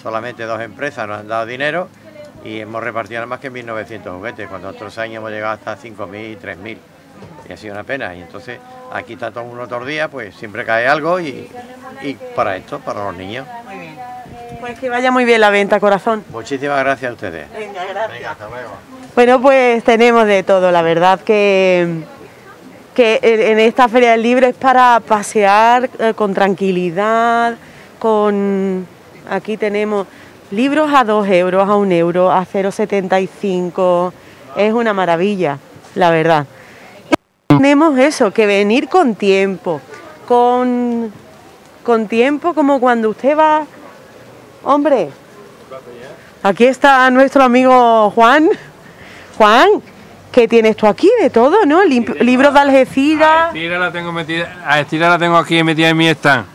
Solamente dos empresas nos han dado dinero y hemos repartido nada más que 1.900 juguetes, cuando otros años hemos llegado hasta 5.000, 3.000. Y ha sido una pena. Y entonces aquí está todo uno otro día, pues siempre cae algo y, y para esto, para los niños. Pues que vaya muy bien la venta, corazón. Muchísimas gracias a ustedes. Venga, gracias. Venga, hasta luego. Bueno, pues tenemos de todo, la verdad que, que en esta Feria del Libro es para pasear eh, con tranquilidad, con... Aquí tenemos libros a 2 euros, a 1 euro, a 0,75, es una maravilla, la verdad. Tenemos eso, que venir con tiempo, con, con tiempo como cuando usted va... Hombre, aquí está nuestro amigo Juan. Juan, ¿qué tienes tú aquí de todo, no? Lim- libros de Algeciras. Algeciras la tengo metida, Algeciras la tengo aquí metida en mi stand.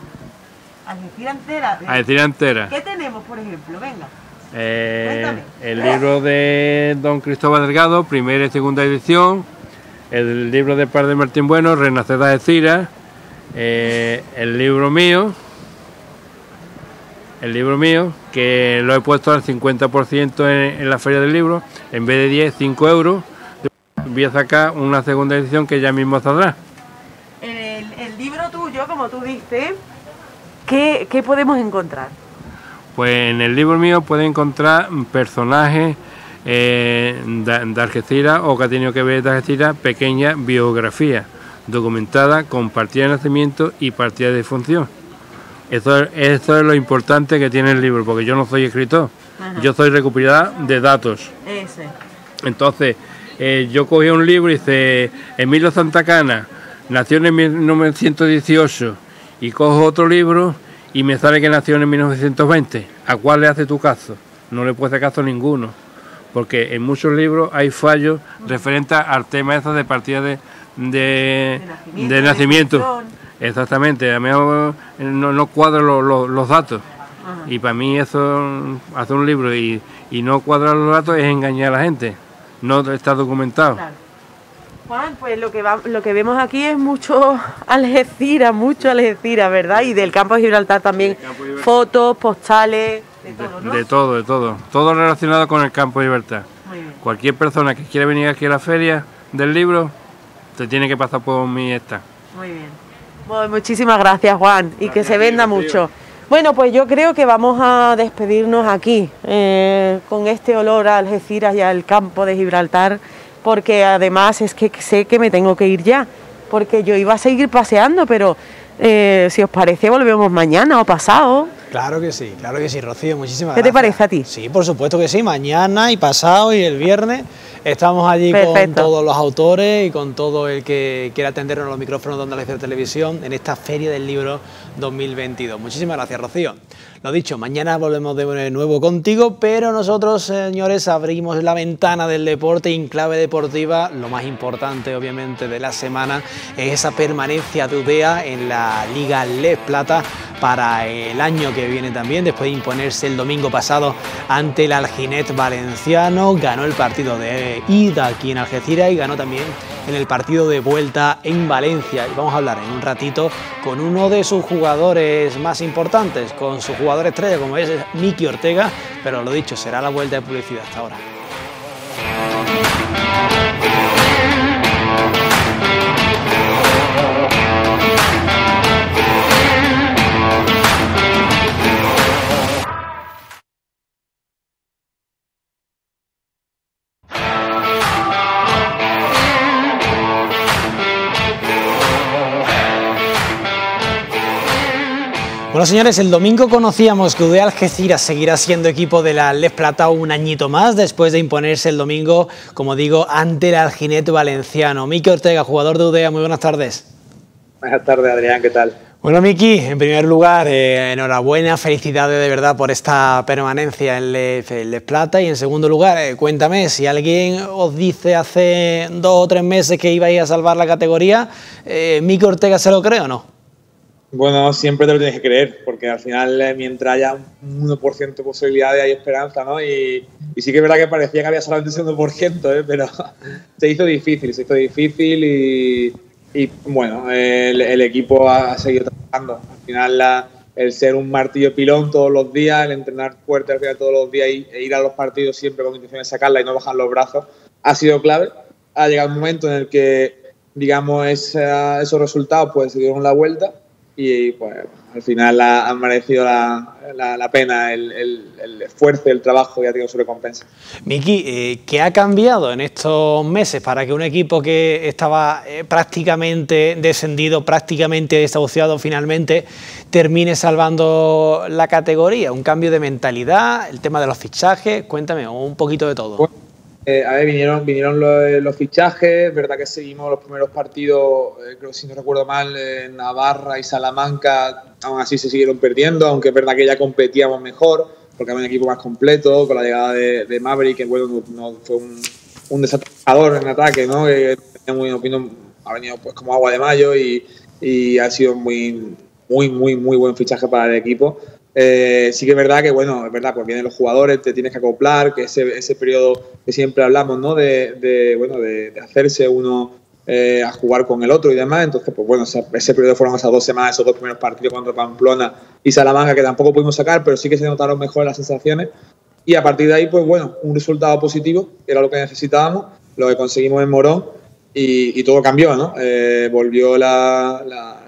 Algeciras entera. Algeciras entera. ¿Qué tenemos, por ejemplo? Venga. Eh, el libro de Don Cristóbal Delgado, primera y segunda edición. El libro de Par de Martín Bueno, Renacer de Algeciras. eh, el libro mío. El libro mío, que lo he puesto al 50% en, en la feria del libro, en vez de 10, 5 euros. Voy a sacar una segunda edición que ya mismo saldrá. El, el libro tuyo, como tú dices, ¿qué, qué podemos encontrar? Pues en el libro mío puede encontrar personajes eh, de, Algeciras o que ha tenido que ver de Algeciras, pequeña biografía documentada con partida de nacimiento y partida de función. Eso, es- eso es lo importante que tiene el libro, porque yo no soy escritor, Ajá. yo soy recopilador de datos. Ese. Entonces, eh, yo cogí un libro y dice, Emilio Santa Cana, nació en 1918, y cojo otro libro y me sale que nació en 1920. ¿A cuál le hace tu caso? No le puede hacer caso a ninguno, porque en muchos libros hay fallos referentes al tema ese de partida de, de, nacimiento, de. Exactamente, a mí no, no cuadran los- los- los datos. Y para mí eso, hacer un libro y, y no cuadrar los datos es engañar a la gente. No está documentado. Juan, pues lo que, va- lo que vemos aquí es mucho (laughs) Algeciras, mucho Algeciras, ¿verdad? Y del campo de Gibraltar también. Fotos, postales, de todo, ¿no? De todo, de todo. Todo relacionado con el campo de. Muy bien. Cualquier persona que quiera venir aquí a la feria del libro, se tiene que pasar por mi stand. Muy bien. Bueno, muchísimas gracias, Juan, y que se venda mucho. Bueno, pues yo creo que vamos a despedirnos aquí, eh, con este olor a Algeciras y al campo de Gibraltar, porque además es que sé que me tengo que ir ya, porque yo iba a seguir paseando, pero eh, si os parece volvemos mañana o pasado. Claro que sí, claro que sí, Rocío, muchísimas ¿Qué te gracias. parece a ti? Sí, por supuesto que sí, mañana y pasado y el viernes estamos allí con todos los autores y con todo el que quiera atendernos a los micrófonos de Andalucía Televisión en esta Feria del Libro 2022. Muchísimas gracias, Rocío. Lo dicho, mañana volvemos de nuevo contigo, pero nosotros, señores, abrimos la ventana del deporte en clave deportiva. Lo más importante, obviamente, de la semana es esa permanencia de UDEA en la Liga Les Plata para el año que viene también, después de imponerse el domingo pasado ante el Alginet Valenciano, ganó el partido de ida aquí en Algeciras y ganó también en el partido de vuelta en Valencia. Y vamos a hablar en un ratito con uno de sus jugadores más importantes, con su jugador estrella como es Miki Ortega, pero lo dicho, será la vuelta de publicidad hasta ahora. Bueno, señores, el domingo conocíamos que UDE Algeciras seguirá siendo equipo de la Les Plata un añito más después de imponerse el domingo, como digo, ante el Alginet Valenciano. Miki Ortega, jugador de UDEA, muy buenas tardes. Buenas tardes, Adrián, ¿qué tal? Bueno, Miki, en primer lugar, eh, enhorabuena, felicidades de verdad por esta permanencia en Les, Les Plata. Y en segundo lugar, eh, cuéntame, si alguien os dice hace dos o tres meses que ibais a salvar la categoría, eh, ¿Miki Ortega se lo cree o no? Bueno, siempre te lo tienes que creer, porque al final, eh, mientras haya un 1% de posibilidades, hay esperanza, ¿no? Y, y, sí que es verdad que parecía que había solamente ese 1%, ¿eh? pero (laughs) se hizo difícil, se hizo difícil y y bueno, el, el, equipo ha seguido trabajando. Al final, la, el ser un martillo pilón todos los días, el entrenar fuerte al final todos los días y, e ir a los partidos siempre con intención de sacarla y no bajar los brazos, ha sido clave. Ha llegado un momento en el que, digamos, esa, esos resultados pues se dieron la vuelta y pues al final ha, ha merecido la, la, la pena el, el, el, esfuerzo, el trabajo y ha tenido su recompensa. Miki, eh, ¿qué ha cambiado en estos meses para que un equipo que estaba eh, prácticamente descendido, prácticamente desahuciado finalmente, termine salvando la categoría? ¿Un cambio de mentalidad? ¿El tema de los fichajes? Cuéntame un poquito de todo. Bueno, eh, a ver, vinieron, vinieron los, los, fichajes, verdad que seguimos los primeros partidos, eh, creo si no recuerdo mal, en Navarra y Salamanca, aún así se siguieron perdiendo, aunque es verdad que ya competíamos mejor, porque había un equipo más completo, con la llegada de, Maverick, que bueno, no, no fue un, un en ataque, ¿no? Que muy, opino, ha venido pues como agua de mayo y, y ha sido muy, muy, muy, muy buen fichaje para el equipo. Eh, sí que es verdad que, bueno, es verdad, pues vienen los jugadores, te tienes que acoplar, que ese, ese periodo que siempre hablamos, ¿no? De, de bueno, de, de, hacerse uno eh, a jugar con el otro y demás. Entonces, pues bueno, ese, ese, periodo fueron esas dos semanas, esos dos primeros partidos contra Pamplona y Salamanca, que tampoco pudimos sacar, pero sí que se notaron mejor las sensaciones. Y a partir de ahí, pues bueno, un resultado positivo, era lo que necesitábamos, lo que conseguimos en Morón, y, y todo cambió, ¿no? Eh, volvió la, la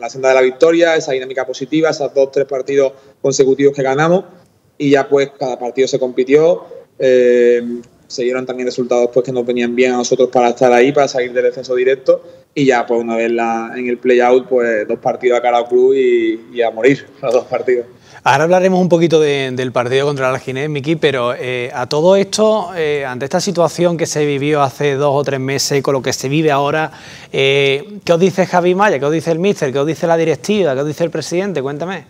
la senda de la victoria, esa dinámica positiva, esos dos, tres partidos consecutivos que ganamos y ya pues cada partido se compitió. Eh, se dieron también resultados pues que nos venían bien a nosotros para estar ahí, para salir del descenso directo y ya pues una vez la, en el play-out pues dos partidos a cada club y, y a morir (laughs) los dos partidos. Ahora hablaremos un poquito de, del partido contra el Alginés, Miki, pero eh, a todo esto, eh, ante esta situación que se vivió hace dos o tres meses con lo que se vive ahora, eh, ¿qué os dice Javi Maya? ¿Qué os dice el míster? ¿Qué os dice la directiva? ¿Qué os dice el presidente? Cuéntame.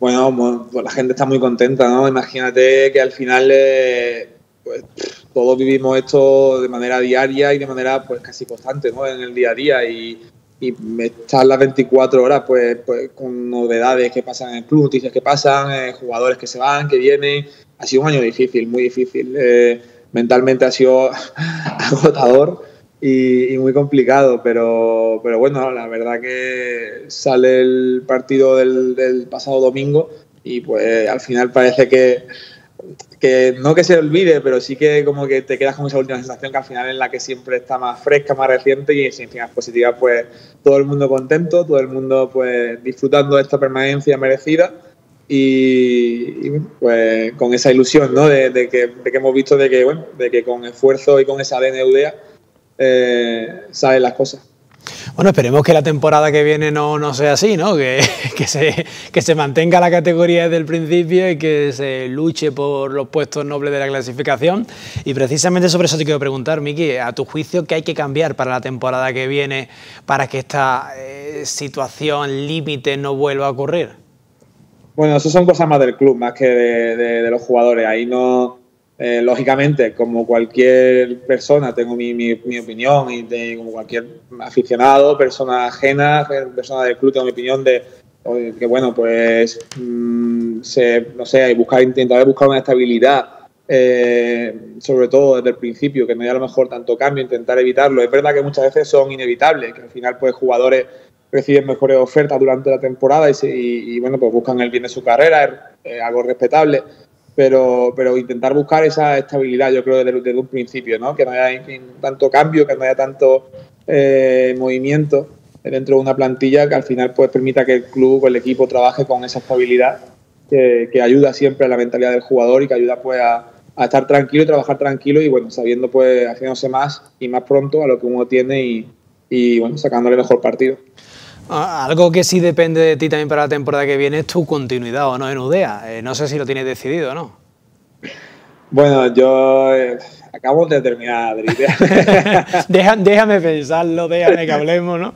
Bueno, pues la gente está muy contenta, ¿no? Imagínate que al final pues, todos vivimos esto de manera diaria y de manera pues casi constante, ¿no? En el día a día y y estar las 24 horas pues, pues, con novedades que pasan en el club, noticias que pasan, eh, jugadores que se van, que vienen. Ha sido un año difícil, muy difícil. Eh, mentalmente ha sido (laughs) agotador y, muy complicado, pero, pero bueno, la verdad que sale el partido del, del pasado domingo y pues al final parece que que no que se olvide, pero sí que como que te quedas con esa última sensación que al final es la que siempre está más fresca, más reciente y sin encima positiva, pues todo el mundo contento, todo el mundo pues disfrutando de esta permanencia merecida y, pues con esa ilusión, ¿no? De, de, que, de, que, hemos visto de que, bueno, de que con esfuerzo y con esa ADN eh, salen las cosas. Bueno, esperemos que la temporada que viene no, no sea así, ¿no? Que, (laughs) que, se, que se mantenga la categoría desde el principio y que se luche por los puestos nobles de la clasificación. Y precisamente sobre eso te quiero preguntar, Miki, a tu juicio, ¿qué hay que cambiar para la temporada que viene para que esta eh, situación límite no vuelva a ocurrir? Bueno, eso son cosas más del club, más que de, de, de los jugadores. Ahí no, eh, lógicamente, como cualquier persona, tengo mi, mi, opinión y de, como cualquier aficionado, persona ajena, persona del club, tengo mi opinión de que, bueno, pues, mmm, se, no sé, buscar, intentar buscar una estabilidad, eh, sobre todo desde el principio, que no haya a lo mejor tanto cambio, intentar evitarlo. Es verdad que muchas veces son inevitables, que al final, pues, jugadores reciben mejores ofertas durante la temporada y, y, y bueno, pues buscan el bien de su carrera, es algo respetable pero, pero intentar buscar esa estabilidad, yo creo, desde, un principio, ¿no? Que no haya tanto cambio, que no haya tanto eh, movimiento dentro de una plantilla que al final pues permita que el club o el equipo trabaje con esa estabilidad que, que ayuda siempre a la mentalidad del jugador y que ayuda pues a, a, estar tranquilo y trabajar tranquilo y bueno, sabiendo pues haciéndose más y más pronto a lo que uno tiene y, y bueno, sacándole mejor partido. Algo que sí depende de ti también para la temporada que viene es tu continuidad o no en UDEA. Eh, no sé si lo tienes decidido o no. Bueno, yo eh, acabo de terminar (laughs) Deja, déjame pensarlo, déjame que hablemos, ¿no?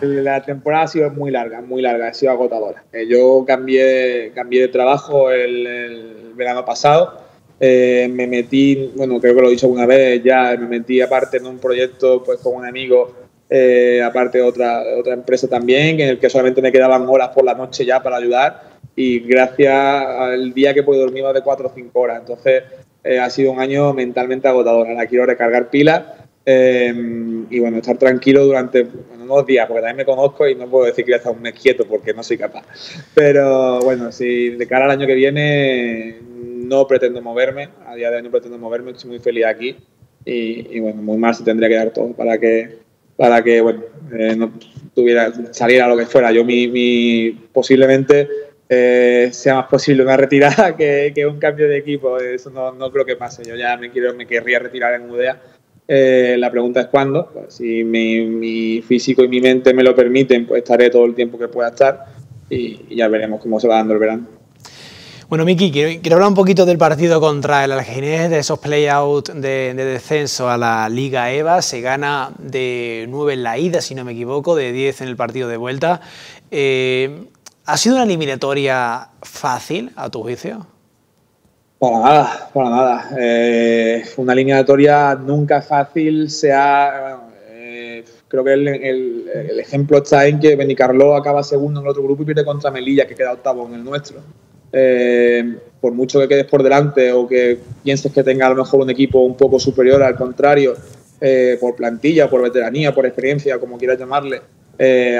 la temporada ha sido muy larga, muy larga, ha sido agotadora. Eh, yo cambié, cambié de trabajo el, verano pasado. Eh, me metí, bueno, creo que lo he dicho alguna vez ya, me metí aparte en un proyecto pues con un amigo, eh, aparte otra, otra empresa también, en el que solamente me quedaban horas por la noche ya para ayudar y gracias al día que puedo dormir más de 4 o 5 horas. Entonces ha sido un año mentalmente agotador. Ahora quiero recargar pilas Em, y bueno, estar tranquilo durante unos días, porque también me conozco y no puedo decir que voy a estar un mes quieto porque no soy capaz. Pero bueno, si de cara al año que viene no pretendo moverme, a día de hoy no pretendo moverme, estoy muy feliz aquí y, bueno, muy mal se tendría que dar todo para que, para que bueno, eh, no tuviera, saliera lo que fuera. Yo mi, mi posiblemente eh, sea más posible una (laughs) retirada que, que, un cambio de equipo, eso no, no creo que pase. Yo ya me, quiero, me querría retirar en UDEA eh, la pregunta es cuándo. Si mi, físico y mi mente me lo permiten, pues estaré todo el tiempo que pueda estar y, ya veremos cómo se va dando el verano. Bueno, Miki, quiero, hablar un poquito del partido contra el Alginés, de esos play-out de, descenso a la Liga EVA. Se gana de 9 en la ida, si no me equivoco, de 10 en el partido de vuelta. Eh, ¿Ha sido una eliminatoria fácil, a tu juicio? Para nada, para nada. Eh, una eliminatoria nunca fácil, sea, eh, creo que el, ejemplo está en que Benicarló acaba segundo en el otro grupo y pierde contra Melilla, que queda octavo en el nuestro. Eh, por mucho que quedes por delante o que pienses que tenga a lo mejor un equipo un poco superior, al contrario, por plantilla, por veteranía, por experiencia, como quieras llamarle,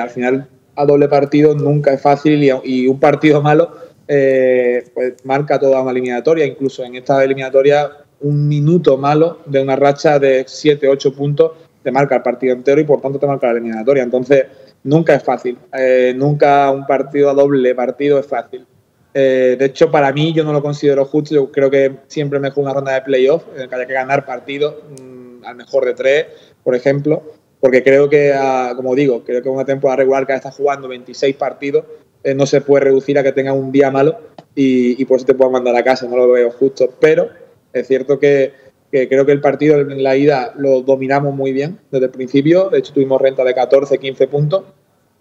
al final a doble partido nunca es fácil y un partido malo eh, pues marca toda una eliminatoria, incluso en esta eliminatoria un minuto malo de una racha de 7, 8 puntos te marca el partido entero y por tanto te marca la eliminatoria. Entonces, nunca es fácil, eh, nunca un partido a doble partido es fácil. Eh, de hecho, para mí yo no lo considero justo, yo creo que siempre mejor una ronda de playoff en la que haya que ganar partidos mm, al mejor de tres, por ejemplo, porque creo que, ah, como digo, creo que una temporada regular que está jugando 26 partidos eh, no se puede reducir a que tenga un día malo y, por eso te puedan mandar a casa, no lo veo justo. Pero es cierto que, creo que el partido en la ida lo dominamos muy bien desde el principio, de hecho tuvimos renta de 14, 15 puntos.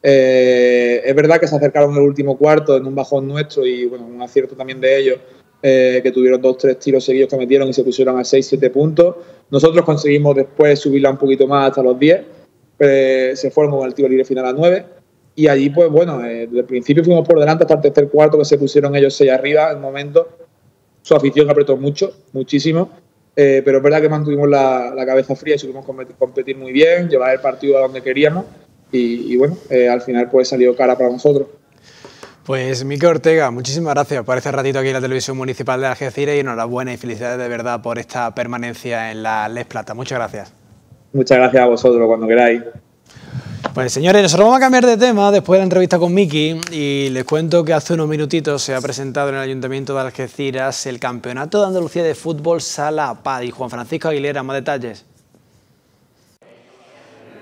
Eh, es verdad que se acercaron en el último cuarto en un bajón nuestro y bueno, un acierto también de ellos, eh, que tuvieron dos, tres tiros seguidos que metieron y se pusieron a 6, 7 puntos. Nosotros conseguimos después subirla un poquito más hasta los 10, se fueron con el tiro libre final a 9 y allí, pues bueno, eh, desde el principio fuimos por delante hasta el tercer cuarto que se pusieron ellos seis arriba. En el momento, su afición apretó mucho, muchísimo. Eh, pero es verdad que mantuvimos la, cabeza fría y supimos competir, muy bien, llevar el partido a donde queríamos. Y, bueno, eh, al final pues salió cara para nosotros. Pues Miquel Ortega, muchísimas gracias por este ratito aquí en la televisión municipal de Algeciras y enhorabuena y felicidades de verdad por esta permanencia en la Les Plata. Muchas gracias. Muchas gracias a vosotros cuando queráis. Pues señores, nosotros vamos a cambiar de tema después de la entrevista con Miki y les cuento que hace unos minutitos se ha presentado en el Ayuntamiento de Algeciras el Campeonato de Andalucía de Fútbol Sala PAD y Juan Francisco Aguilera, más detalles.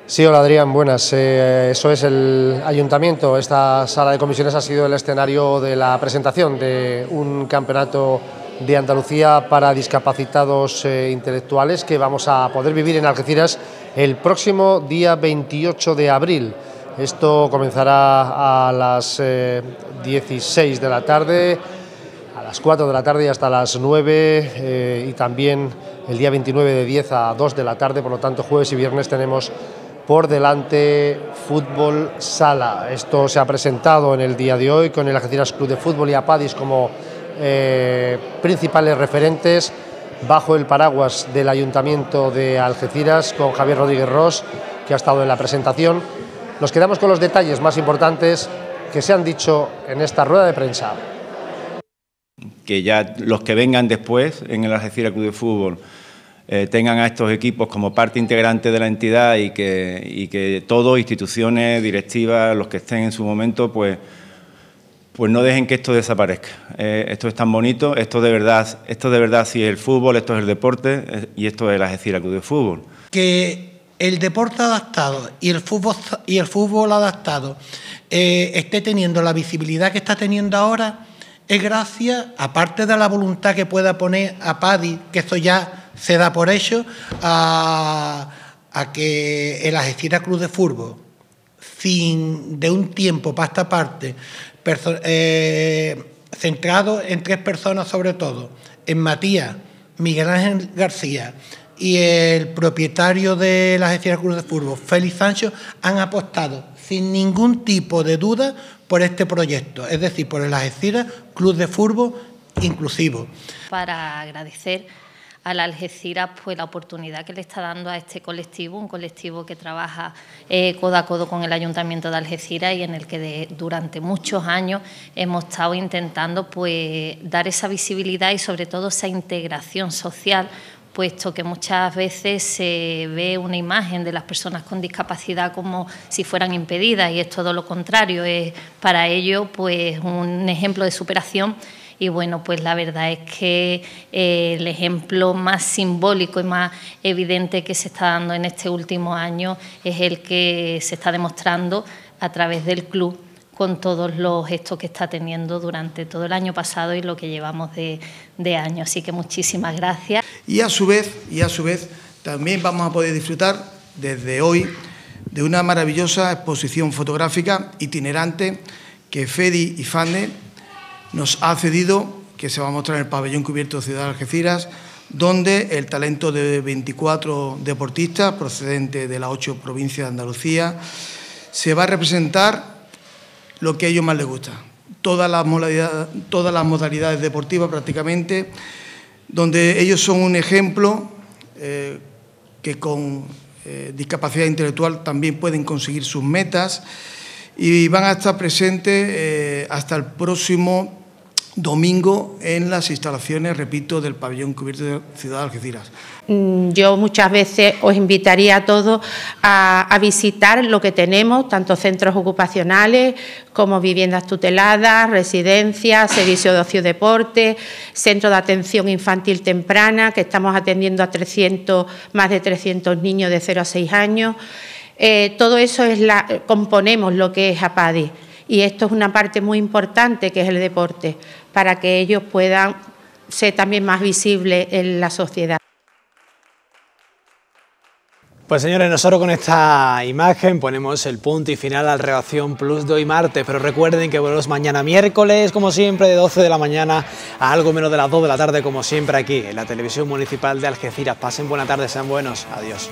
Sí, hola Adrián, buenas. Eh, eso es el ayuntamiento. Esta sala de comisiones ha sido el escenario de la presentación de un campeonato de Andalucía para discapacitados eh, intelectuales que vamos a poder vivir en Algeciras el próximo día 28 de abril. Esto comenzará a las 16 eh, de la tarde, a las 4 de la tarde y hasta las 9 eh, y también el día 29 de 10 a 2 de la tarde, por lo tanto jueves y viernes tenemos por delante fútbol sala. Esto se ha presentado en el día de hoy con el Algeciras Club de Fútbol y Apadis como eh, principales referentes bajo el paraguas del Ayuntamiento de Algeciras con Javier Rodríguez Ross, que ha estado en la presentación. Nos quedamos con los detalles más importantes que se han dicho en esta rueda de prensa. Que ya los que vengan después en el Algeciras Club de Fútbol eh, tengan a estos equipos como parte integrante de la entidad y que, y que todos, instituciones, directivas, los que estén en su momento, pues pues no dejen que esto desaparezca. Eh, esto es tan bonito, esto de verdad, esto de verdad sí es el fútbol, esto es el deporte eh, y esto es la Algeciras Club de Fútbol. Que el deporte adaptado y el fútbol, y el fútbol adaptado esté teniendo la visibilidad que está teniendo ahora es gracias, aparte de la voluntad que pueda poner a Padi, que esto ya se da por hecho, a, que el Algeciras Club de Fútbol sin, de un tiempo para esta parte, eh, centrado en tres personas sobre todo, en Matías, Miguel Ángel García y el propietario de la agencia Cruz de Fútbol, Félix Sancho, han apostado sin ningún tipo de duda por este proyecto, es decir, por el Algeciras Club de Fútbol inclusivo. Para agradecer al Algeciras pues la oportunidad que le está dando a este colectivo, un colectivo que trabaja eh, codo a codo con el Ayuntamiento de Algeciras y en el que durante muchos años hemos estado intentando pues dar esa visibilidad y sobre todo esa integración social puesto que muchas veces se ve una imagen de las personas con discapacidad como si fueran impedidas y es todo lo contrario, es para ello pues un ejemplo de superación y bueno, pues la verdad es que eh, el ejemplo más simbólico y más evidente que se está dando en este último año es el que se está demostrando a través del club con todos los gestos que está teniendo durante todo el año pasado y lo que llevamos de, año. Así que muchísimas gracias. Y a su vez, y a su vez, también vamos a poder disfrutar desde hoy de una maravillosa exposición fotográfica itinerante que FEDI y FANDE nos ha cedido, que se va a mostrar en el pabellón cubierto de Ciudad de Algeciras, donde el talento de 24 deportistas procedentes de las ocho provincias de Andalucía se va a representar lo que a ellos más les gusta. Todas las modalidades, deportivas prácticamente, donde ellos son un ejemplo eh, que con eh, discapacidad intelectual también pueden conseguir sus metas y van a estar presentes eh, hasta el próximo domingo en las instalaciones, repito, del pabellón cubierto de Ciudad de Algeciras. Mm, yo muchas veces os invitaría a todos a, visitar lo que tenemos, tanto centros ocupacionales como viviendas tuteladas, residencias, servicio de ocio y deporte, centro de atención infantil temprana, que estamos atendiendo a 300, más de 300 niños de 0 a 6 años. Eh, todo eso es la, componemos lo que es APADI y esto es una parte muy importante que es el deporte, para que ellos puedan ser también más visibles en la sociedad. Pues señores, nosotros con esta imagen ponemos el punto y final al Reacción Plus de hoy martes, pero recuerden que volvemos mañana miércoles, como siempre, de 12 de la mañana a algo menos de las 2 de la tarde, como siempre aquí en la televisión municipal de Algeciras. Pasen buena tarde, sean buenos. Adiós.